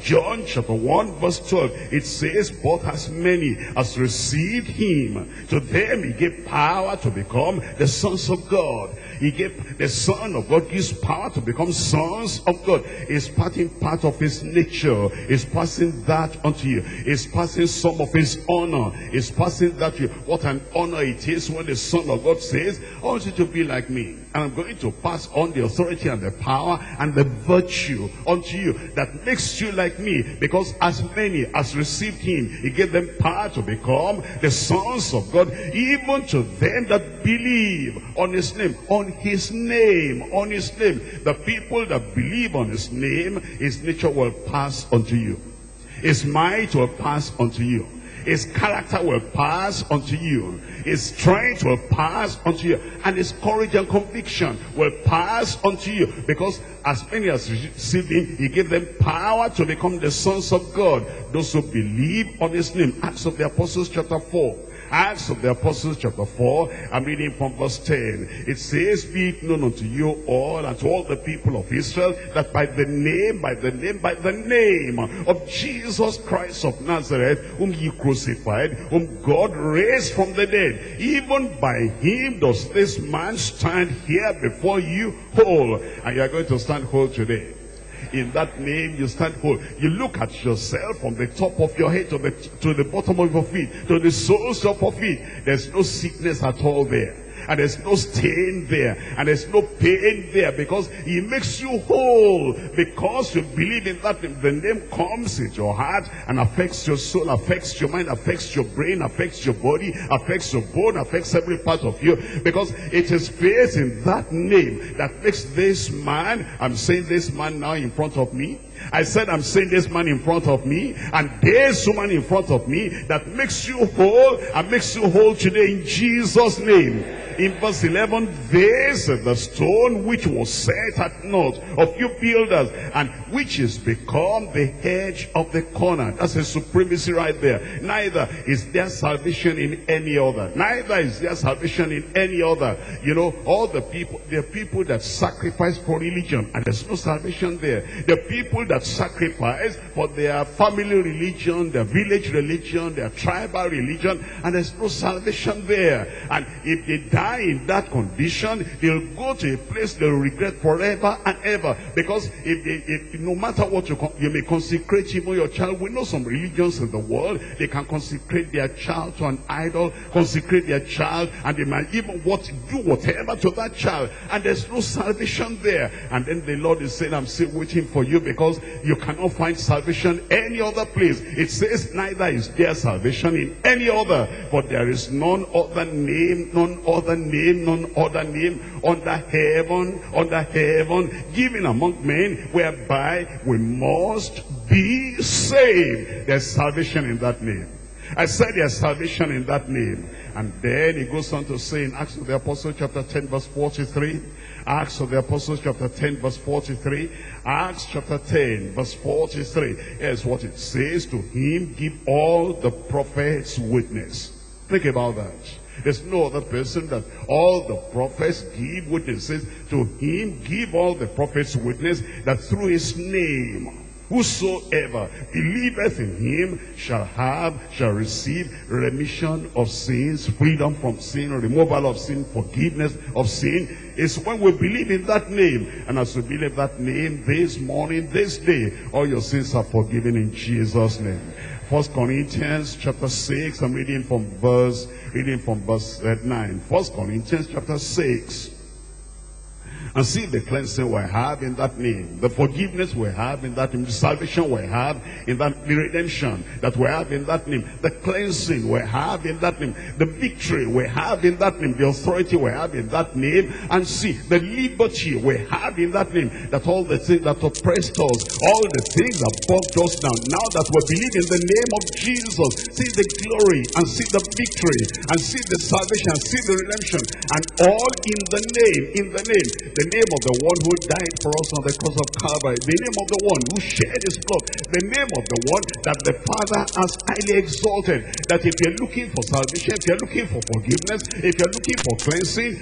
John chapter 1 verse 12, it says, But as many as received him, to them he gave power to become the sons of God. He gave the Son of God gives power to become sons of God. He's passing part of his nature. He's passing that unto you. He's passing some of his honor. He's passing that to you. What an honor it is when the Son of God says, I want you to be like me. And I'm going to pass on the authority and the power and the virtue unto you that makes you like me. Because as many as received him, he gave them power to become the sons of God, even to them that believe on his name, on his name, on his name. The people that believe on his name, his nature will pass unto you. His might will pass unto you. His character will pass unto you. His strength will pass unto you. And his courage and conviction will pass unto you. Because as many as received him, he gave them power to become the sons of God. Those who believe on his name. Acts of the Apostles chapter 4. Acts of the Apostles chapter 4, I'm reading from verse 10. It says, Be it known unto you all and to all the people of Israel that by the name, by the name, by the name of Jesus Christ of Nazareth, whom ye crucified, whom God raised from the dead, even by him does this man stand here before you whole. And you are going to stand whole today in that name you stand whole. You look at yourself from the top of your head to the, to the bottom of your feet, to the soles of your feet. There's no sickness at all there and there's no stain there and there's no pain there because he makes you whole because you believe in that. The name comes into your heart and affects your soul, affects your mind, affects your brain, affects your body, affects your bone, affects every part of you because it is faith in that name that makes this man, I'm saying this man now in front of me, I said, I'm seeing this man in front of me, and there's woman in front of me that makes you whole and makes you whole today in Jesus' name. In verse 11, this is the stone which was set at naught of you builders, and which is become the hedge of the corner. That's a supremacy right there. Neither is there salvation in any other. Neither is there salvation in any other. You know, all the people, are people that sacrifice for religion, and there's no salvation there. The people that sacrifice for their family religion, their village religion, their tribal religion, and there's no salvation there. And if they die in that condition, they'll go to a place they'll regret forever and ever. Because if, if no matter what you, you may consecrate even your child, we know some religions in the world, they can consecrate their child to an idol, consecrate their child, and they might even what do whatever to that child, and there's no salvation there. And then the Lord is saying, I'm still waiting for you because you cannot find salvation any other place. It says, neither is there salvation in any other, but there is none other name, none other name, none other name under heaven, under heaven, given among men, whereby we must be saved. There's salvation in that name. I said there's salvation in that name. And then he goes on to say in Acts of the Apostles chapter 10 verse 43, Acts of the Apostles chapter 10 verse 43, Acts chapter 10 verse 43, here's what it says, to him give all the prophets witness. Think about that. There's no other person that all the prophets give witnesses to him. Give all the prophets witness that through his name, whosoever believeth in him shall have, shall receive remission of sins, freedom from sin, removal of sin, forgiveness of sin. Is when we believe in that name. And as we believe that name this morning, this day, all your sins are forgiven in Jesus' name. First Corinthians chapter 6, I'm reading from verse, reading from verse uh, 9. First Corinthians chapter 6 and see the cleansing we have in that name, the forgiveness we have in that name, the salvation we have in that, the redemption that we have in that name, the cleansing we have in that name, the victory we have in that name, the authority we have in that name, and see the liberty we have in that name, that all the things that oppressed us, all the things that bugged us down, now that we believe in the name of Jesus, see the glory and see the victory and see the salvation and see the redemption, and all in the name, in the name, the name of the one who died for us on the cross of Calvary, the name of the one who shed his blood, the name of the one that the Father has highly exalted. That if you're looking for salvation, if you're looking for forgiveness, if you're looking for cleansing,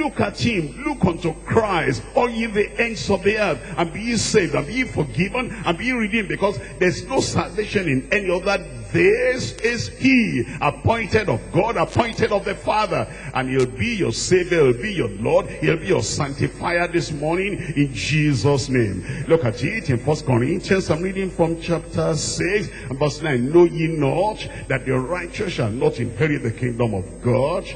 look at him, look unto Christ, all ye the ends of the earth, and be ye saved, and be ye forgiven, and be ye redeemed, because there's no salvation in any other this is he, appointed of God, appointed of the Father. And he'll be your Savior, he'll be your Lord, he'll be your sanctifier this morning in Jesus' name. Look at it in First Corinthians. I'm reading from chapter 6 and verse 9. Know ye not that the righteous shall not inherit the kingdom of God?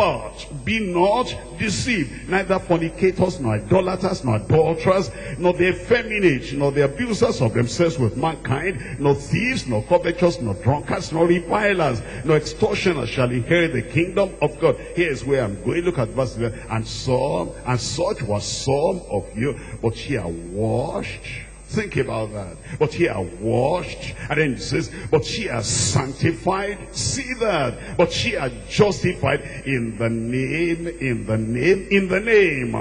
But be not deceived, neither fornicators, nor idolaters, nor adulterers, nor the effeminate, nor the abusers of themselves with mankind, nor thieves, nor covetous, nor drunkards, nor revilers, nor extortioners shall inherit the kingdom of God. Here's where I'm going. Look at verse 11. And some, and such was some of you, but ye are washed Think about that. But he are washed. And then he says, but she are sanctified. See that. But she are justified in the name, in the name, in the name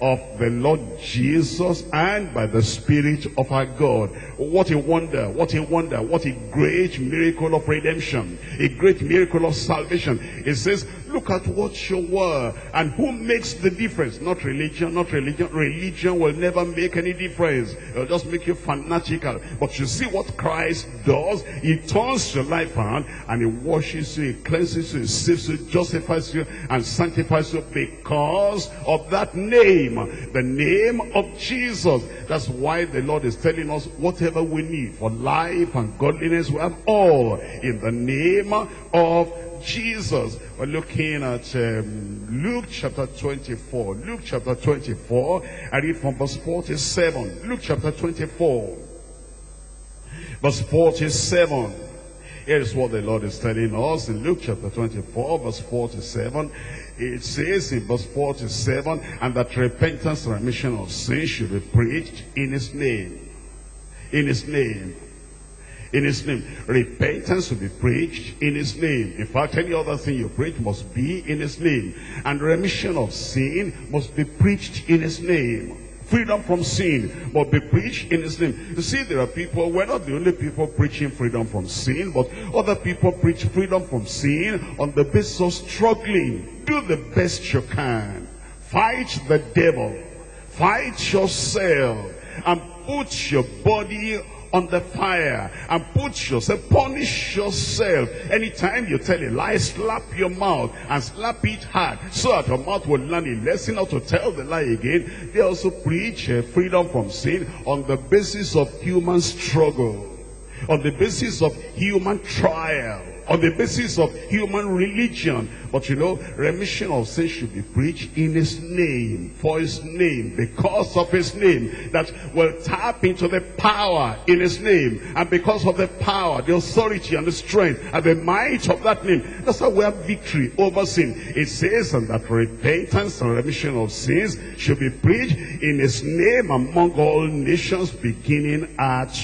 of the Lord Jesus and by the Spirit of our God. What a wonder, what a wonder, what a great miracle of redemption, a great miracle of salvation. It says, look at what you were and who makes the difference. Not religion, not religion. Religion will never make any difference. It'll just make you fanatical. But you see what Christ does? He turns your life around and he washes you, he cleanses you, he saves you, justifies you, and sanctifies you because of that name, the name of Jesus. That's why the Lord is telling us whatever we need for life and godliness, we have all in the name of Jesus. We're looking at um, Luke chapter 24. Luke chapter 24. I read from verse 47. Luke chapter 24. Verse 47. Here's what the Lord is telling us in Luke chapter 24, verse 47. It says in verse 47, and that repentance and remission of sin should be preached in his name. In his name in his name. Repentance will be preached in his name. In fact, any other thing you preach must be in his name. And remission of sin must be preached in his name. Freedom from sin must be preached in his name. You see, there are people, we're not the only people preaching freedom from sin, but other people preach freedom from sin on the basis of struggling. Do the best you can. Fight the devil. Fight yourself. And put your body on the fire and put yourself, punish yourself. Anytime you tell a lie, slap your mouth and slap it hard so that your mouth will learn a lesson how to tell the lie again. They also preach uh, freedom from sin on the basis of human struggle, on the basis of human trial on the basis of human religion. But you know, remission of sin should be preached in his name, for his name, because of his name, that will tap into the power in his name. And because of the power, the authority and the strength and the might of that name, that's how we have victory over sin. It says and that repentance and remission of sins should be preached in his name among all nations, beginning at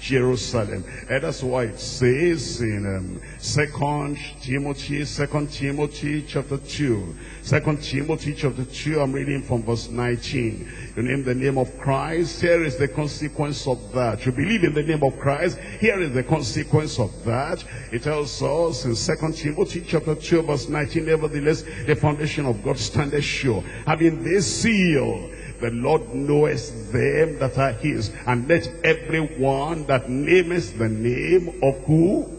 Jerusalem. And that's why it says in um, Second Timothy, Second Timothy chapter 2. Second Timothy chapter 2, I'm reading from verse 19. You name the name of Christ, here is the consequence of that. You believe in the name of Christ, here is the consequence of that. It tells us in Second Timothy chapter 2, verse 19, nevertheless, the foundation of God standeth sure, having this seal, The Lord knoweth them that are his. And let everyone that nameth the name of who?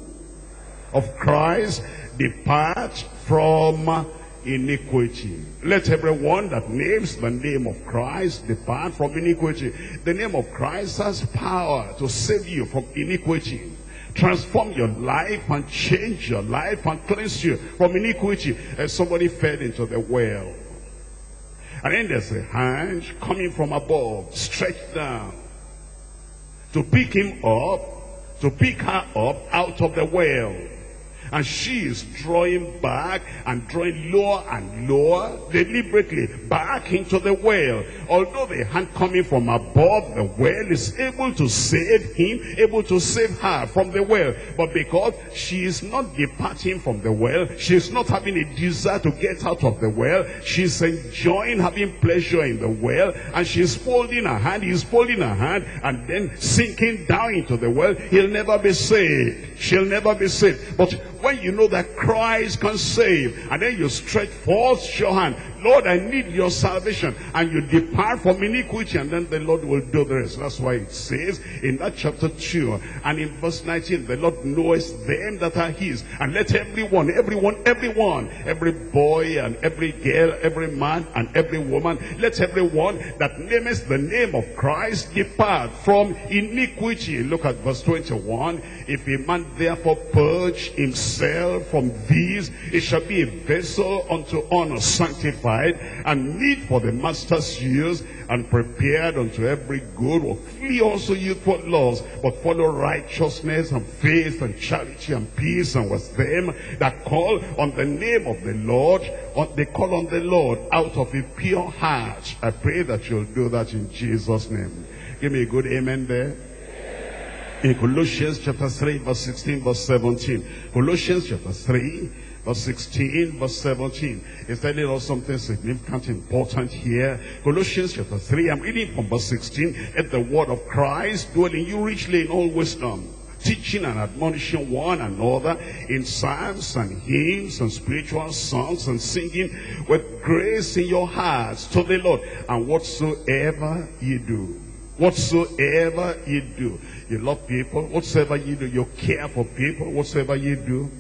Of Christ depart from iniquity. Let everyone that names the name of Christ depart from iniquity. The name of Christ has power to save you from iniquity. Transform your life and change your life and cleanse you from iniquity. As somebody fell into the well. And then there's a hand coming from above, stretched down to pick him up, to pick her up out of the well. And she is drawing back and drawing lower and lower, deliberately back into the well. Although the hand coming from above the well is able to save him, able to save her from the well. But because she is not departing from the well, she is not having a desire to get out of the well, she's enjoying having pleasure in the well, and she's folding her hand, he's folding her hand, and then sinking down into the well, he'll never be saved. She'll never be saved. But when you know that Christ can save, and then you stretch forth your hand, Lord, I need your salvation, and you depart from iniquity, and then the Lord will do the rest. That's why it says in that chapter 2, and in verse 19, the Lord knows them that are his, and let everyone, everyone, everyone, every boy and every girl, every man and every woman, let everyone that nameth the name of Christ depart from iniquity. Look at verse 21. If a man therefore purge himself from these, it shall be a vessel unto honor, sanctified, and meet for the master's use, and prepared unto every good work. Flee also youthful laws, but follow righteousness and faith and charity and peace, and with them that call on the name of the Lord, on, they call on the Lord out of a pure heart. I pray that you'll do that in Jesus' name. Give me a good amen there. In Colossians chapter 3, verse 16, verse 17. Colossians chapter 3, verse 16, verse 17. Is telling us something significant, important here. Colossians chapter 3, I'm reading from verse 16. At the word of Christ dwelling you richly in all wisdom teaching and admonishing one another in psalms and hymns and spiritual songs and singing with grace in your hearts to the Lord. And whatsoever you do, whatsoever you do, you love people, whatsoever you do, you care for people, whatsoever you do,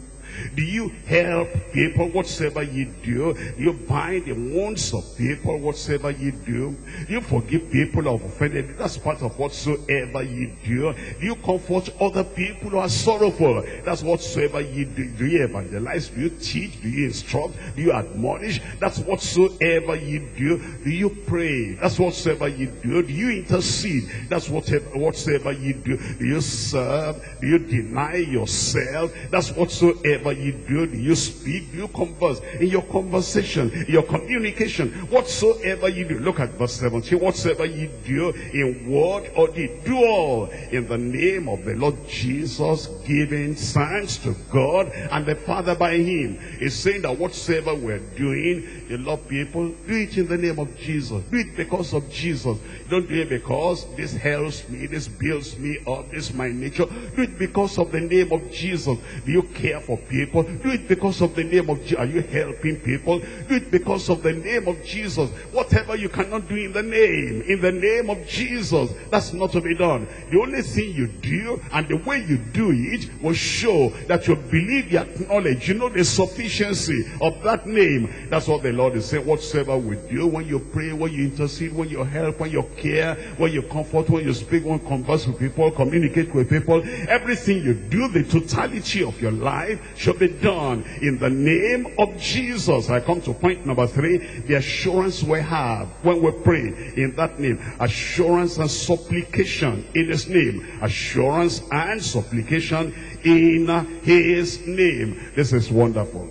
do you help people whatsoever you do? Do you bind the wounds of people whatsoever you do? Do you forgive people who have offended? That's part of whatsoever you do. Do you comfort other people who are sorrowful? That's whatsoever you do. Do you evangelize? Do you teach? Do you instruct? Do you admonish? That's whatsoever you do. Do you pray? That's whatsoever you do. Do you intercede? That's whatever, whatsoever you do. Do you serve? Do you deny yourself? That's whatsoever you do, you speak, you converse, in your conversation, your communication, whatsoever you do. Look at verse 17. Whatsoever you do in word or deed, do all in the name of the Lord Jesus, giving thanks to God and the Father by him. He's saying that whatsoever we're doing, you love people, do it in the name of Jesus. Do it because of Jesus. Don't do it because this helps me, this builds me up, this is my nature. Do it because of the name of Jesus. Do you care for people? Do it because of the name of Jesus. Are you helping people? Do it because of the name of Jesus. Whatever you cannot do in the name, in the name of Jesus, that's not to be done. The only thing you do and the way you do it will show that you believe, you acknowledge, you know the sufficiency of that name. That's what the Lord is saying. Whatsoever we do, when you pray, when you intercede, when you help, when you care, when you comfort, when you speak, when you converse with people, communicate with people, everything you do, the totality of your life should be done in the name of Jesus. I come to point number three, the assurance we have when we pray in that name. Assurance and supplication in his name. Assurance and supplication in his name. This is wonderful.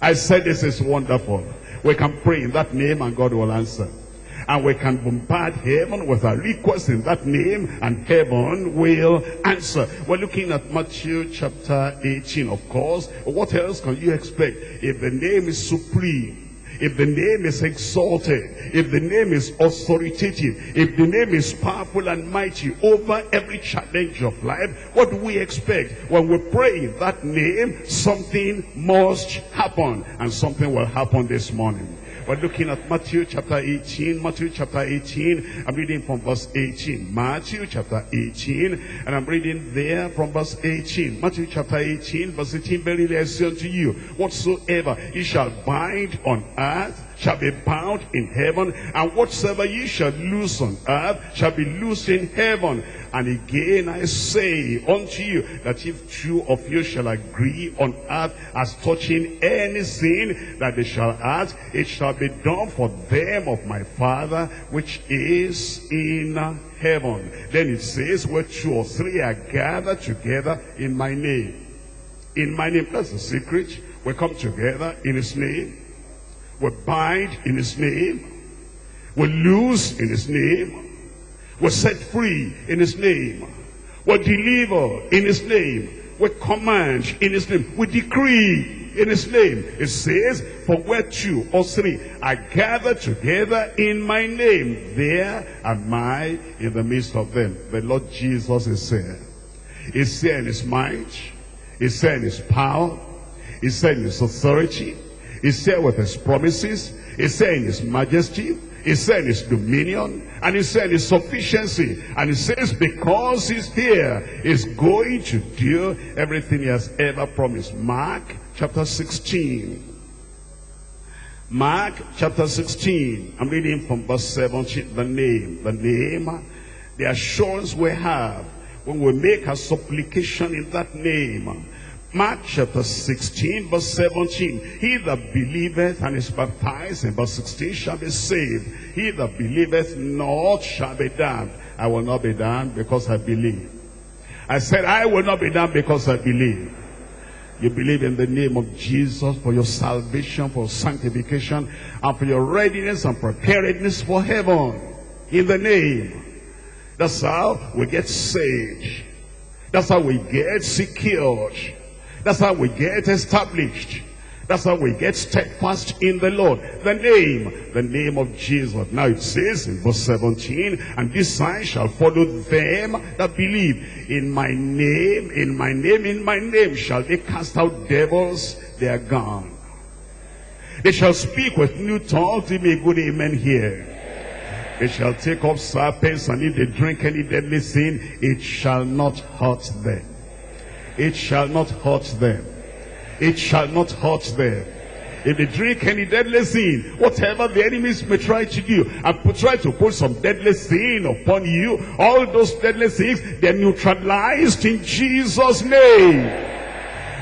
I said this is wonderful. We can pray in that name and God will answer. And we can bombard heaven with our request in that name and heaven will answer. We're looking at Matthew chapter 18, of course. What else can you expect? If the name is supreme, if the name is exalted, if the name is authoritative, if the name is powerful and mighty over every challenge of life, what do we expect? When we pray in that name, something must happen. And something will happen this morning. We're looking at Matthew chapter 18. Matthew chapter 18. I'm reading from verse 18. Matthew chapter 18. And I'm reading there from verse 18. Matthew chapter 18, verse 18. Verily I say unto you, whatsoever ye shall bind on earth shall be bound in heaven, and whatsoever ye shall loose on earth shall be loosed in heaven. And again I say unto you, that if two of you shall agree on earth as touching any anything that they shall ask, it shall be done for them of my Father which is in heaven. Then it says, where two or three are gathered together in my name. In my name, that's the secret. We come together in his name we bind in his name. We loose in his name. We set free in his name. We deliver in his name. We command in his name. We decree in his name. It says, for where two or three are gathered together in my name, there am I in the midst of them. The Lord Jesus is there. He's in his might. He's in his power. He's in his authority. He's there with his promises. He's in his majesty. He's in his dominion. And he's in his sufficiency. And he says because he's here, he's going to do everything he has ever promised. Mark chapter 16. Mark chapter 16. I'm reading from verse 17. The name. The name. The assurance we have when we make a supplication in that name Mark chapter 16 verse 17. He that believeth and is baptized in verse 16 shall be saved. He that believeth not shall be damned. I will not be damned because I believe. I said I will not be damned because I believe. You believe in the name of Jesus for your salvation, for sanctification, and for your readiness and preparedness for heaven. In the name. That's how we get saved. That's how we get secured. That's how we get established. That's how we get steadfast in the Lord. The name, the name of Jesus. Now it says in verse 17, and this sign shall follow them that believe. In my name, in my name, in my name shall they cast out devils. They are gone. They shall speak with new tongues. Give me a good amen here. They shall take up serpents, and if they drink any deadly sin, it shall not hurt them. It shall not hurt them. It shall not hurt them. If they drink any deadly sin, whatever the enemies may try to do, and try to put some deadly sin upon you, all those deadly sins, they're neutralized in Jesus' name.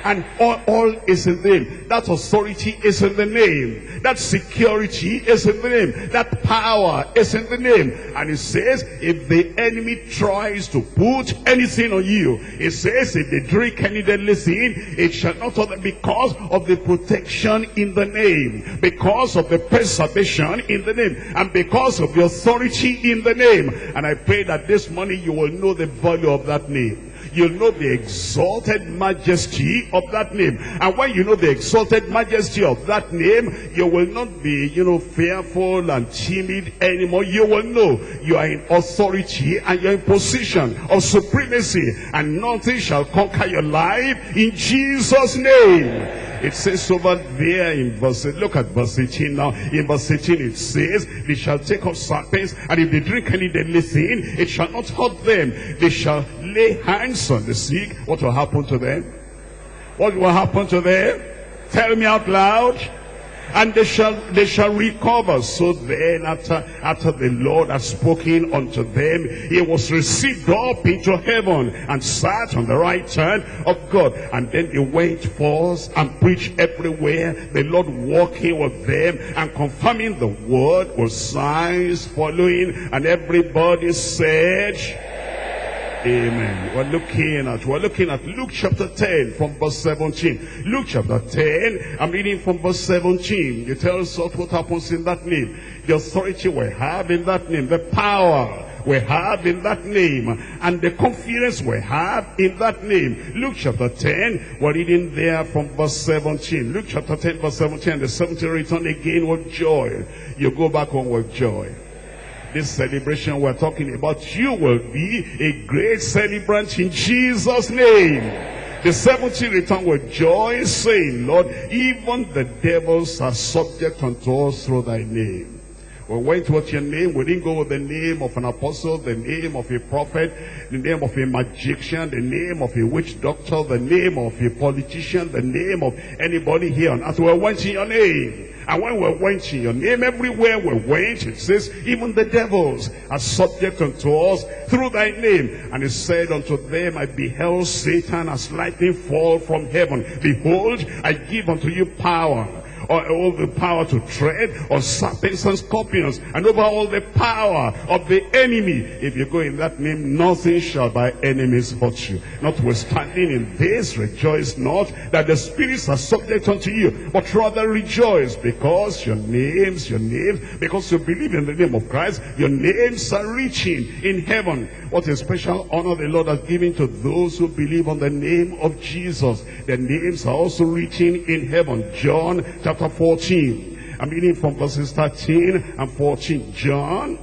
And all, all is in them. That authority is in the name. That security is in the name. That power is in the name. And it says, if the enemy tries to put anything on you, it says, if they drink any deadly sin, it shall not other because of the protection in the name, because of the preservation in the name, and because of the authority in the name. And I pray that this morning you will know the value of that name you'll know the exalted majesty of that name. And when you know the exalted majesty of that name, you will not be, you know, fearful and timid anymore. You will know you are in authority and you're in position of supremacy. And nothing shall conquer your life in Jesus' name. It says over there in verse, look at verse 18 now. In verse 18 it says, they shall take up serpents, and if they drink any deadly thing, it shall not hurt them. They shall lay hands on the sick. What will happen to them? What will happen to them? Tell me out loud and they shall they shall recover. So then after after the Lord had spoken unto them, he was received up into heaven and sat on the right hand of God. And then they went forth and preached everywhere, the Lord walking with them and confirming the word with signs following, and everybody said, Amen. We're looking at, we're looking at Luke chapter 10 from verse 17. Luke chapter 10, I'm reading from verse 17. You tell us what happens in that name. The authority we have in that name, the power we have in that name, and the confidence we have in that name. Luke chapter 10, we're reading there from verse 17. Luke chapter 10 verse 17, the 17 return again with joy. You go back home with joy this celebration we're talking about, you will be a great celebrant in Jesus' name. The 70 return with joy, saying, Lord, even the devils are subject unto us through thy name. We went with your name. We didn't go with the name of an apostle, the name of a prophet, the name of a magician, the name of a witch doctor, the name of a politician, the name of anybody here on earth. We went in your name. And when we went in your name, everywhere we went, it says, even the devils are subject unto us through thy name. And he said unto them, I beheld Satan as lightning fall from heaven. Behold, I give unto you power or all the power to tread on serpents and scorpions and over all the power of the enemy. If you go in that name, nothing shall by enemies hurt you. Notwithstanding in this, rejoice not that the spirits are subject unto you, but rather rejoice because your names, your names, because you believe in the name of Christ, your names are reaching in heaven. What a special honor the Lord has given to those who believe on the name of Jesus. Their names are also written in heaven. John chapter chapter 14. I'm reading from verses 13 and 14. John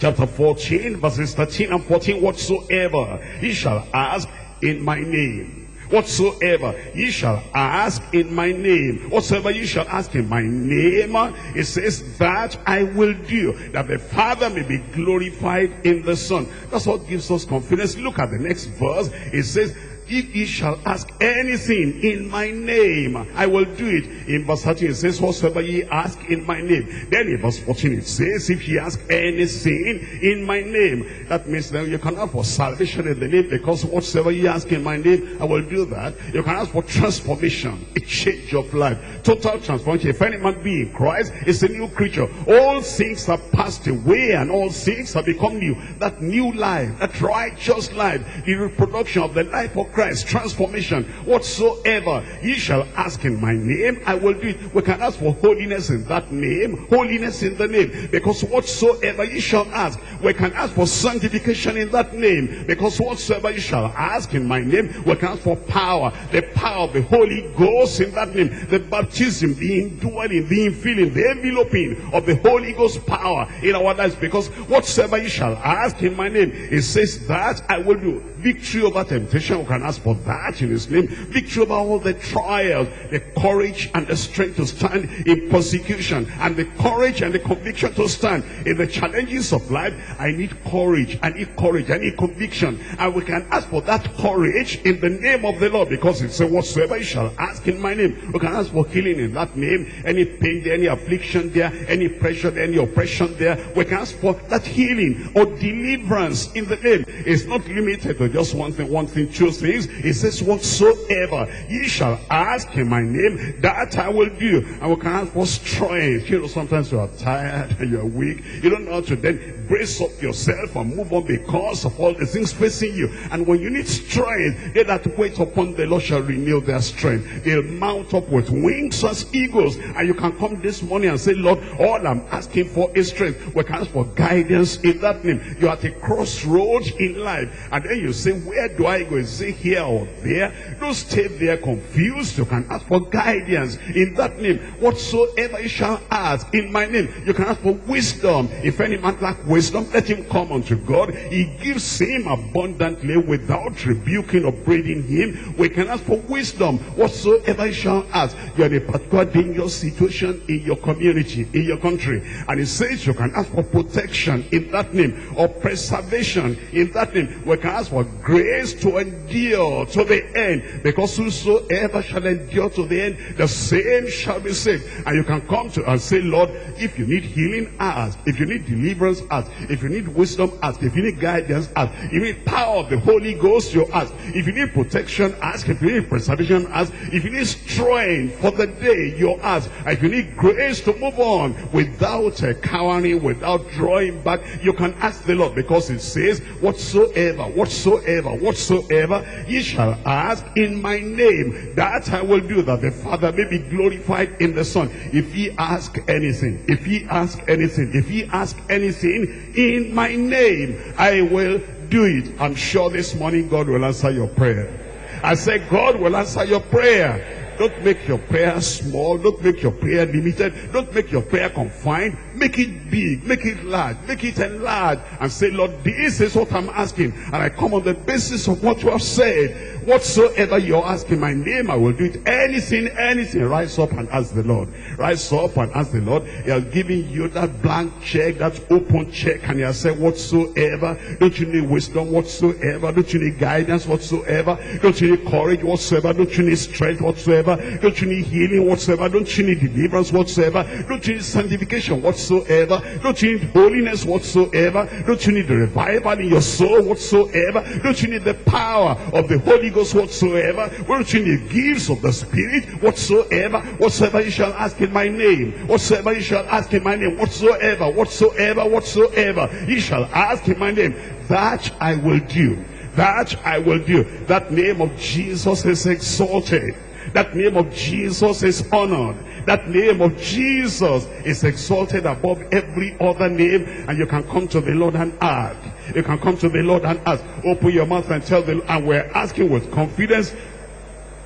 chapter 14, verses 13 and 14. Whatsoever he shall ask in my name. Whatsoever ye shall ask in my name. Whatsoever ye shall ask in my name. It says that I will do. That the Father may be glorified in the Son. That's what gives us confidence. Look at the next verse. It says if ye shall ask anything in my name, I will do it. In verse 13 it says, whatsoever ye ask in my name. Then in verse 14 it says, if ye ask anything in my name. That means that you can ask for salvation in the name because whatsoever ye ask in my name, I will do that. You can ask for transformation, a change of life, total transformation. If any man be in Christ, is a new creature. All things have passed away and all things have become new. That new life, that righteous life, the reproduction of the life of Christ, transformation, whatsoever ye shall ask in my name, I will do it. We can ask for holiness in that name, holiness in the name, because whatsoever ye shall ask, we can ask for sanctification in that name, because whatsoever you shall ask in my name, we can ask for power, the power of the Holy Ghost in that name, the baptism, the indwelling, the infilling, the enveloping of the Holy Ghost power in our lives, because whatsoever you shall ask in my name, it says that I will do. Victory over temptation, we can ask for that in his name. Victory over all the trials, the courage and the strength to stand in persecution, and the courage and the conviction to stand in the challenges of life. I need courage, I need courage, I need conviction. And we can ask for that courage in the name of the Lord, because it says, whatsoever you shall ask in my name. We can ask for healing in that name. Any pain there, any affliction there, any pressure there, any oppression there. We can ask for that healing or deliverance in the name. It's not limited to just one thing, one thing, two things. He says, whatsoever ye shall ask in my name, that I will do. And we can ask for strength. You know, sometimes you are tired and you are weak. You don't know how to then brace up yourself and move on because of all the things facing you. And when you need strength, they that wait upon the Lord shall renew their strength. They'll mount up with wings as eagles. And you can come this morning and say, Lord, all I'm asking for is strength. We can ask for guidance in that name. You're at a crossroads in life. And then you say, where do I go? Is it here or there. Don't stay there confused. You can ask for guidance in that name. Whatsoever you shall ask in my name, you can ask for wisdom. If any man lack wisdom, let him come unto God. He gives him abundantly without rebuking or braiding him. We can ask for wisdom. Whatsoever shall ask. You're in a particular dangerous situation in your community, in your country. And it says you can ask for protection in that name or preservation in that name. We can ask for grace to endure to the end. Because whosoever shall endure to the end, the same shall be saved. And you can come to and say, Lord, if you need healing, ask. If you need deliverance, ask. If you need wisdom, ask. If you need guidance, ask. If you need power of the Holy Ghost, you ask. If you need protection, ask. If you need preservation, ask. If you need strength for the day, you ask. If you need grace to move on without uh, cowering, without drawing back, you can ask the Lord because it says, whatsoever, whatsoever, whatsoever ye shall ask in my name. That I will do, that the Father may be glorified in the Son. If ye ask anything, if ye ask anything, if ye ask anything in my name, I will do it. I'm sure this morning God will answer your prayer. I said God will answer your prayer. Don't make your prayer small. Don't make your prayer limited. Don't make your prayer confined. Make it big. Make it large. Make it enlarged. And say, Lord, this is what I'm asking. And I come on the basis of what you have said. Whatsoever you're asking my name, I will do it. Anything, anything. Rise up and ask the Lord. Rise up and ask the Lord. He has given you that blank check, that open check. And he has said, whatsoever. Don't you need wisdom whatsoever? Don't you need guidance whatsoever? Don't you need courage whatsoever? Don't you need strength whatsoever? Don't you need healing whatsoever? Don't you need deliverance whatsoever? Don't you need sanctification whatsoever? Don't you need holiness whatsoever? Don't you need revival in your soul whatsoever? Don't you need the power of the Holy Ghost whatsoever? Don't you need gifts of the Spirit whatsoever? Whatsoever you shall ask in my name. Whatsoever you shall ask in my name. Whatsoever, whatsoever, whatsoever you shall ask in my name. That I will do. That I will do. That name of Jesus is exalted. That name of Jesus is honored. That name of Jesus is exalted above every other name. And you can come to the Lord and ask. You can come to the Lord and ask. Open your mouth and tell the Lord. And we're asking with confidence.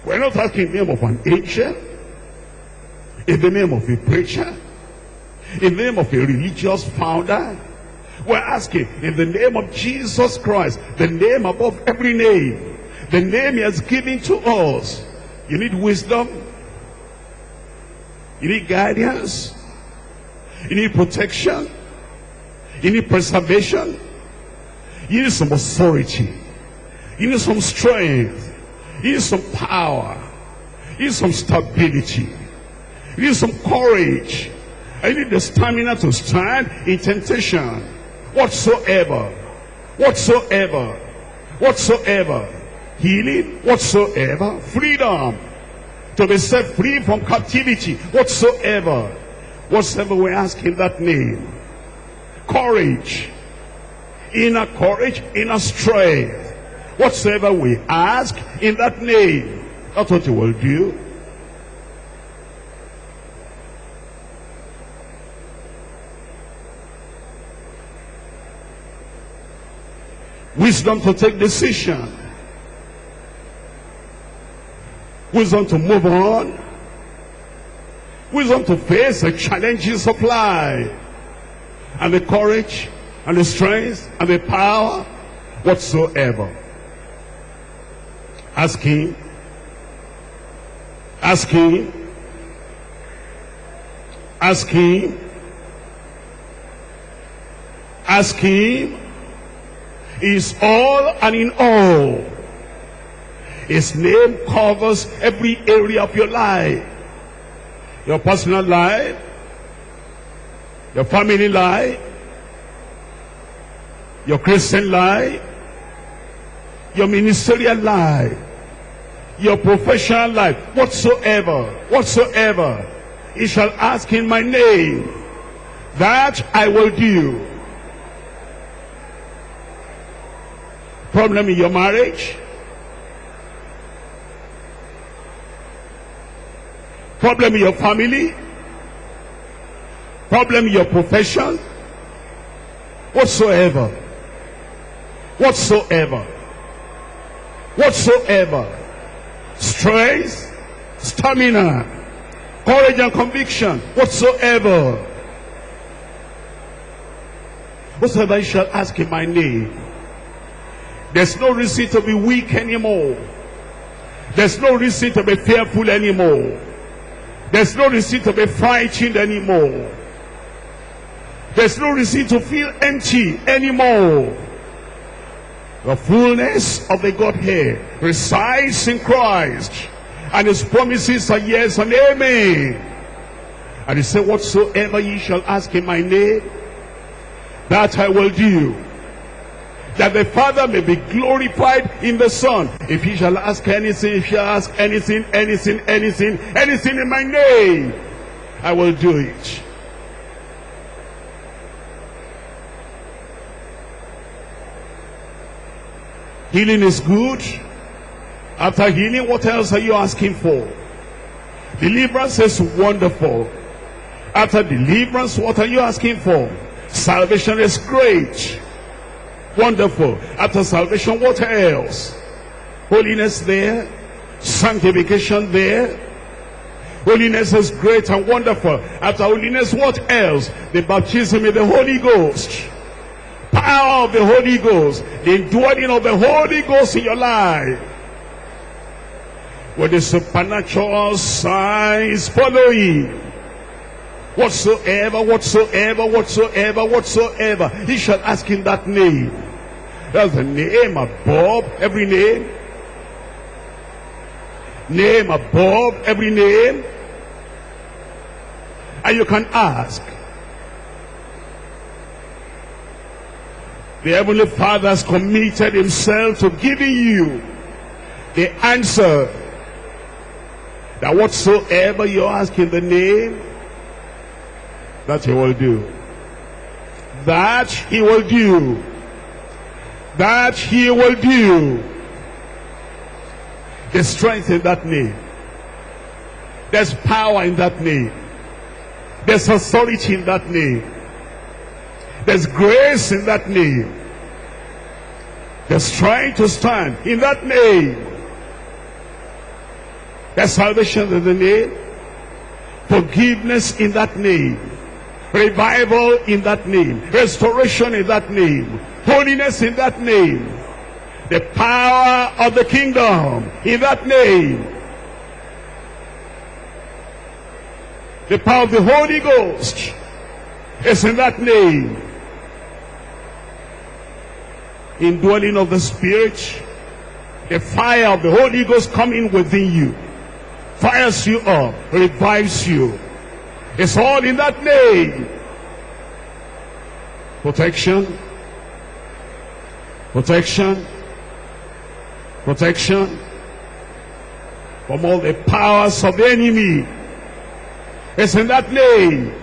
We're not asking the name of an angel. In the name of a preacher. In the name of a religious founder. We're asking in the name of Jesus Christ. The name above every name. The name he has given to us. You need wisdom. You need guidance. You need protection. You need preservation. You need some authority. You need some strength. You need some power. You need some stability. You need some courage. I need the stamina to stand in temptation. Whatsoever. Whatsoever. Whatsoever. Healing. Whatsoever. Freedom. To be set free from captivity. Whatsoever. Whatsoever we ask in that name. Courage. Inner courage. Inner strength. Whatsoever we ask in that name. That's what you will do. Wisdom to take decision. Wisdom to move on. Wisdom to face the challenges of life. And the courage and the strength and the power whatsoever. Ask him. Ask him. Ask him. Ask him is all and in all. His name covers every area of your life. Your personal life, your family life, your Christian life, your ministerial life, your professional life, whatsoever, whatsoever. He shall ask in my name, that I will do. problem in your marriage, problem in your family, problem in your profession, whatsoever, whatsoever, whatsoever, strength, stamina, courage and conviction, whatsoever, whatsoever you shall ask in my name, there's no reason to be weak anymore. There's no reason to be fearful anymore. There's no reason to be frightened anymore. There's no reason to feel empty anymore. The fullness of the Godhead resides in Christ. And his promises are yes and amen. And he said, whatsoever ye shall ask in my name, that I will do that the Father may be glorified in the Son. If you shall ask anything, if shall ask anything, anything, anything, anything in my name, I will do it. Healing is good. After healing, what else are you asking for? Deliverance is wonderful. After deliverance, what are you asking for? Salvation is great. Wonderful. After salvation, what else? Holiness there. Sanctification there. Holiness is great and wonderful. After holiness, what else? The baptism in the Holy Ghost. Power of the Holy Ghost. The indwelling of the Holy Ghost in your life. With the supernatural signs following. Whatsoever, whatsoever, whatsoever, whatsoever. He shall ask in that name. That's the name above every name. Name above every name. And you can ask. The Heavenly Father has committed himself to giving you the answer that whatsoever you ask in the name, that he will do. That he will do. That he will do. There's strength in that name. There's power in that name. There's authority in that name. There's grace in that name. There's strength to stand in that name. There's salvation in the name. Forgiveness in that name. Revival in that name. Restoration in that name. Holiness in that name. The power of the kingdom in that name. The power of the Holy Ghost is in that name. Indwelling of the Spirit, the fire of the Holy Ghost coming within you, fires you up, revives you. It's all in that name. Protection, protection, protection from all the powers of the enemy. It's in that name.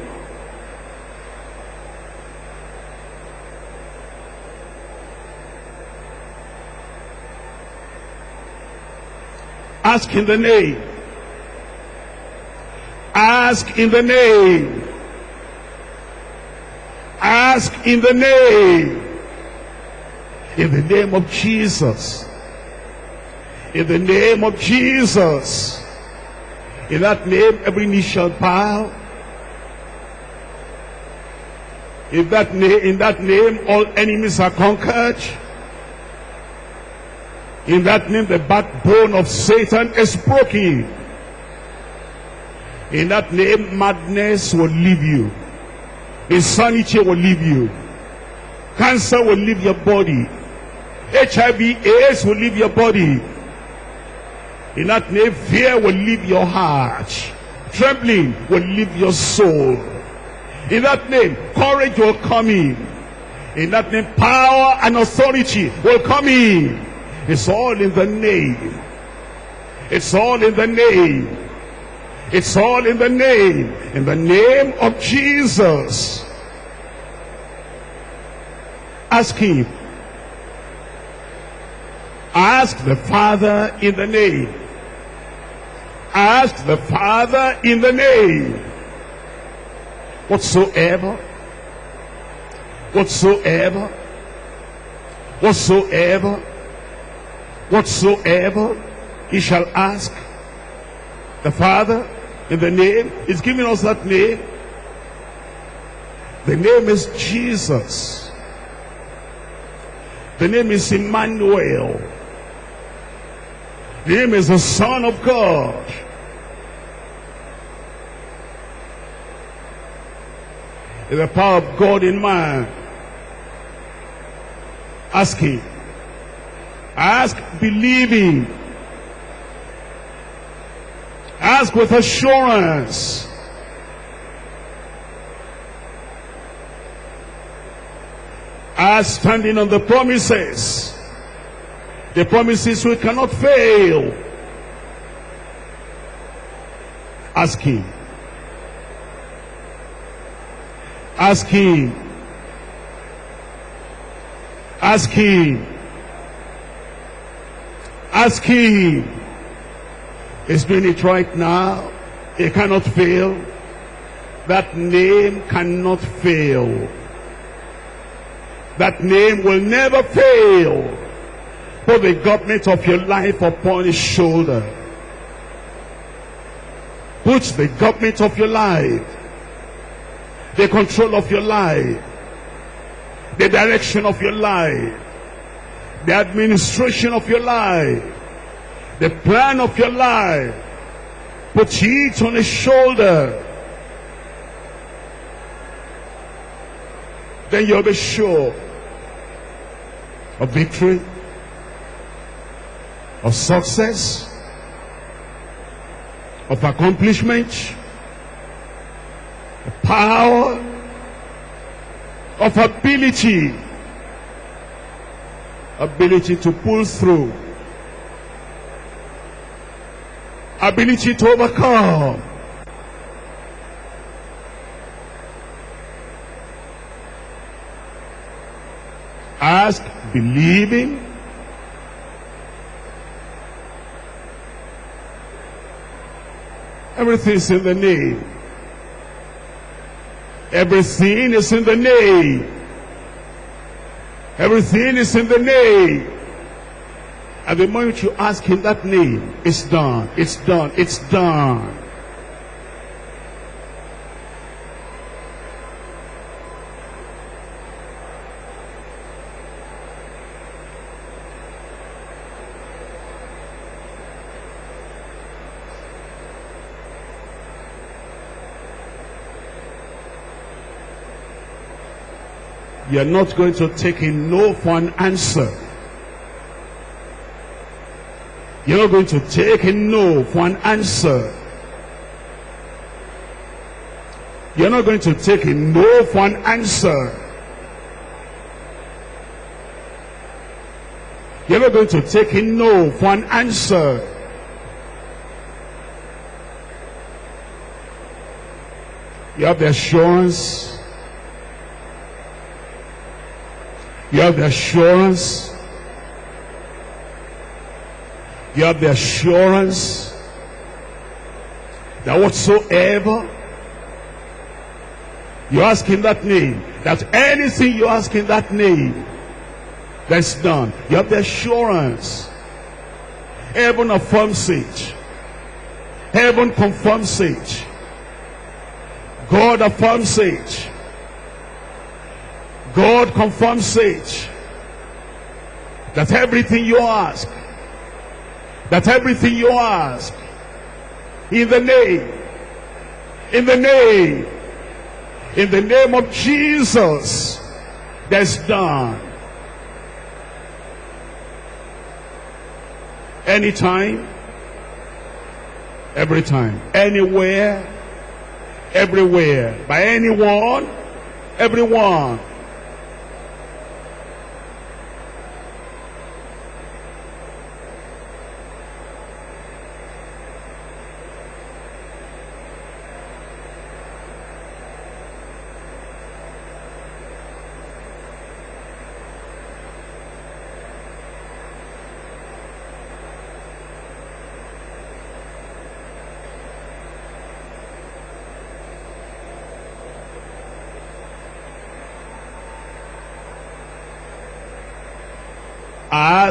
Ask in the name. Ask in the name. Ask in the name. In the name of Jesus. In the name of Jesus. In that name, every knee shall bow. In that, name, in that name, all enemies are conquered. In that name, the backbone of Satan is broken. In that name, madness will leave you. Insanity will leave you. Cancer will leave your body. HIV, AIDS will leave your body. In that name, fear will leave your heart. Trembling will leave your soul. In that name, courage will come in. In that name, power and authority will come in. It's all in the name. It's all in the name. It's all in the name. In the name of Jesus. Ask him. Ask the Father in the name. Ask the Father in the name. Whatsoever. Whatsoever. Whatsoever. Whatsoever he shall ask the Father in the name. He's giving us that name. The name is Jesus. The name is Emmanuel. Name is the Son of God. The power of God in man. Asking. Ask believing. Ask with assurance. Ask standing on the promises. The promises we cannot fail. Ask him. Ask him. Ask him. Ask him. He's doing it right now. He cannot fail. That name cannot fail. That name will never fail. Put the government of your life upon his shoulder. Put the government of your life, the control of your life, the direction of your life, the administration of your life, the plan of your life. Put it on his shoulder. Then you'll be sure of victory, of success, of accomplishment, of power, of ability, ability to pull through, ability to overcome. Ask, believing, Everything is in the name. Everything is in the name. Everything is in the name. And the moment you ask him that name, it's done, it's done, it's done. You're not going to take a no for an answer. You're not going to take a no for an answer. You're not going to take a no for an answer. You're not going to take a no for an answer. You have the assurance. You have the assurance. You have the assurance that whatsoever you ask in that name, that anything you ask in that name, that's done. You have the assurance. Heaven affirms it. Heaven confirms it. God affirms it. God confirms it. That everything you ask, that everything you ask, in the name, in the name, in the name of Jesus, that's done. Anytime, every time, anywhere, everywhere, by anyone, everyone.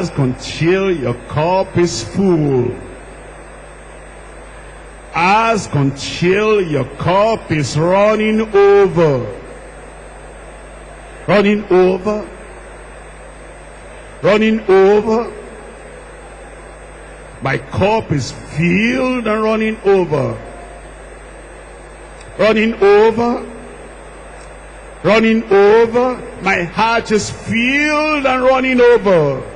Ask until your cup is full. Ask until your cup is running over. Running over. Running over. My cup is filled and running over. Running over. Running over. My heart is filled and running over.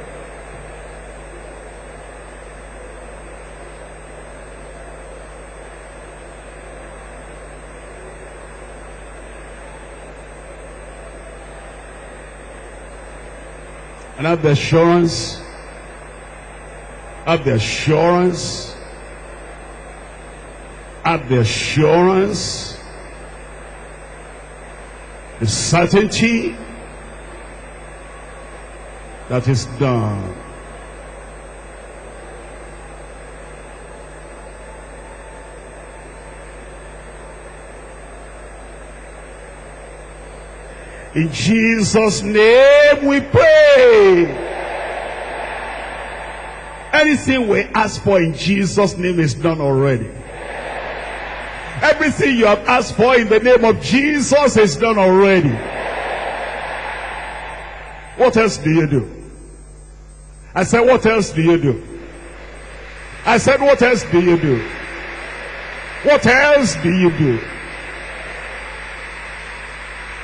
And have the assurance, have the assurance, have the assurance, the certainty that is done. In Jesus' name we pray. Anything we ask for in Jesus' name is done already. Everything you have asked for in the name of Jesus is done already. What else do you do? I said, what else do you do? I said, what else do you do? What else do you do?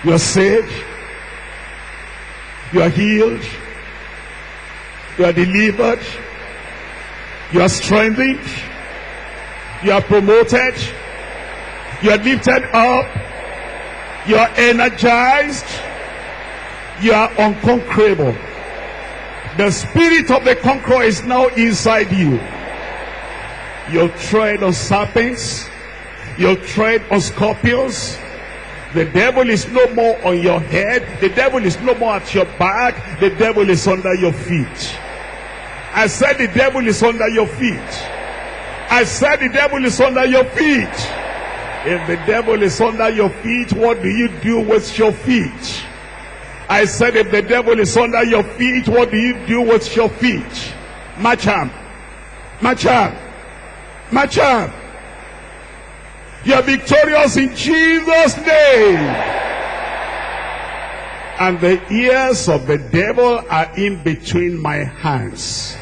You're saved. You are healed. You are delivered. You are strengthened. You are promoted. You are lifted up. You are energized. You are unconquerable. The spirit of the conqueror is now inside you. You'll tread on serpents. You'll tread on scorpions. The devil is no more on your head. The devil is no more at your back. The devil is under your feet. I said the devil is under your feet. I said the devil is under your feet. If the devil is under your feet, what do you do with your feet? I said if the devil is under your feet, what do you do with your feet? Match him. Match. You're victorious in Jesus' name. And the ears of the devil are in between my hands.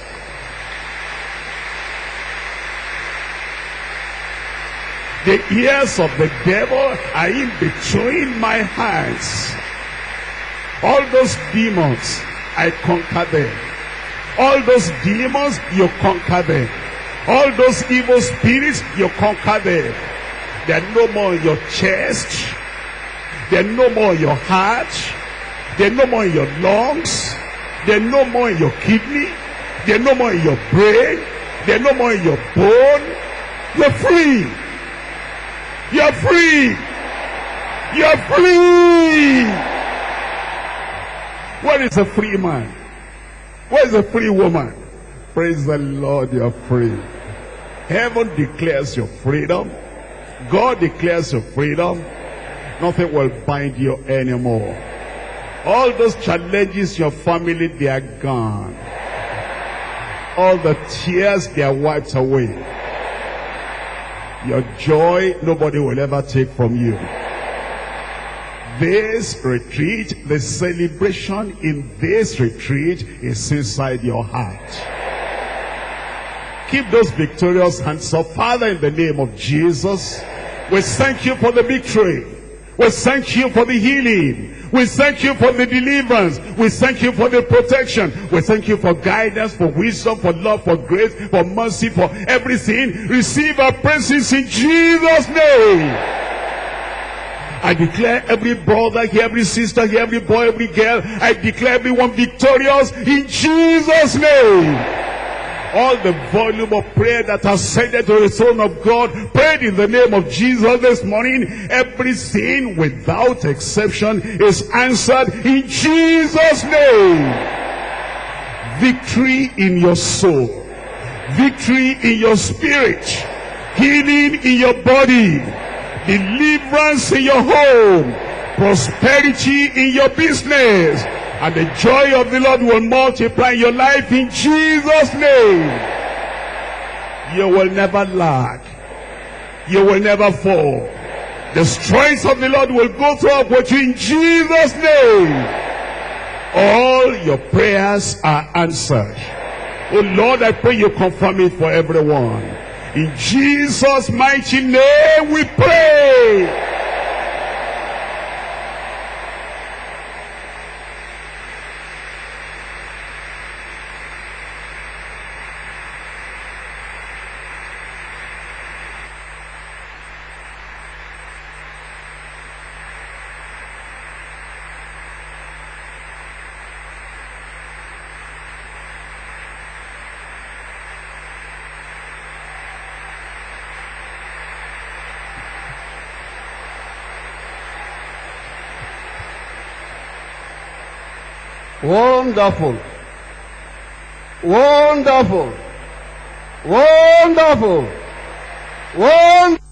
The ears of the devil are in between my hands. All those demons, I conquer them. All those demons, you conquer them. All those evil spirits, you conquer them. They're no more in your chest. They're no more in your heart. They're no more in your lungs. They're no more in your kidney. They're no more in your brain. They're no more in your bone. You're free. You're free. You're free. Where is a free man? Where is a free woman? Praise the Lord, you're free. Heaven declares your freedom. God declares your freedom. Nothing will bind you anymore. All those challenges your family, they are gone. All the tears, they are wiped away. Your joy, nobody will ever take from you. This retreat, the celebration in this retreat is inside your heart. Keep those victorious hands up. Father, in the name of Jesus, we thank you for the victory. We thank you for the healing. We thank you for the deliverance. We thank you for the protection. We thank you for guidance, for wisdom, for love, for grace, for mercy, for everything. Receive our praises in Jesus' name. I declare every brother here, every sister here, every boy, every girl, I declare everyone victorious in Jesus' name all the volume of prayer that ascended to the throne of God, prayed in the name of Jesus this morning, every sin without exception is answered in Jesus' name. Victory in your soul, victory in your spirit, healing in your body, deliverance in your home, prosperity in your business, and the joy of the Lord will multiply your life in Jesus' name. You will never lack. You will never fall. The strength of the Lord will go through with you in Jesus' name. All your prayers are answered. Oh Lord, I pray you confirm it for everyone. In Jesus' mighty name we pray. Wonderful. Wonderful. Wonderful. Wonderful.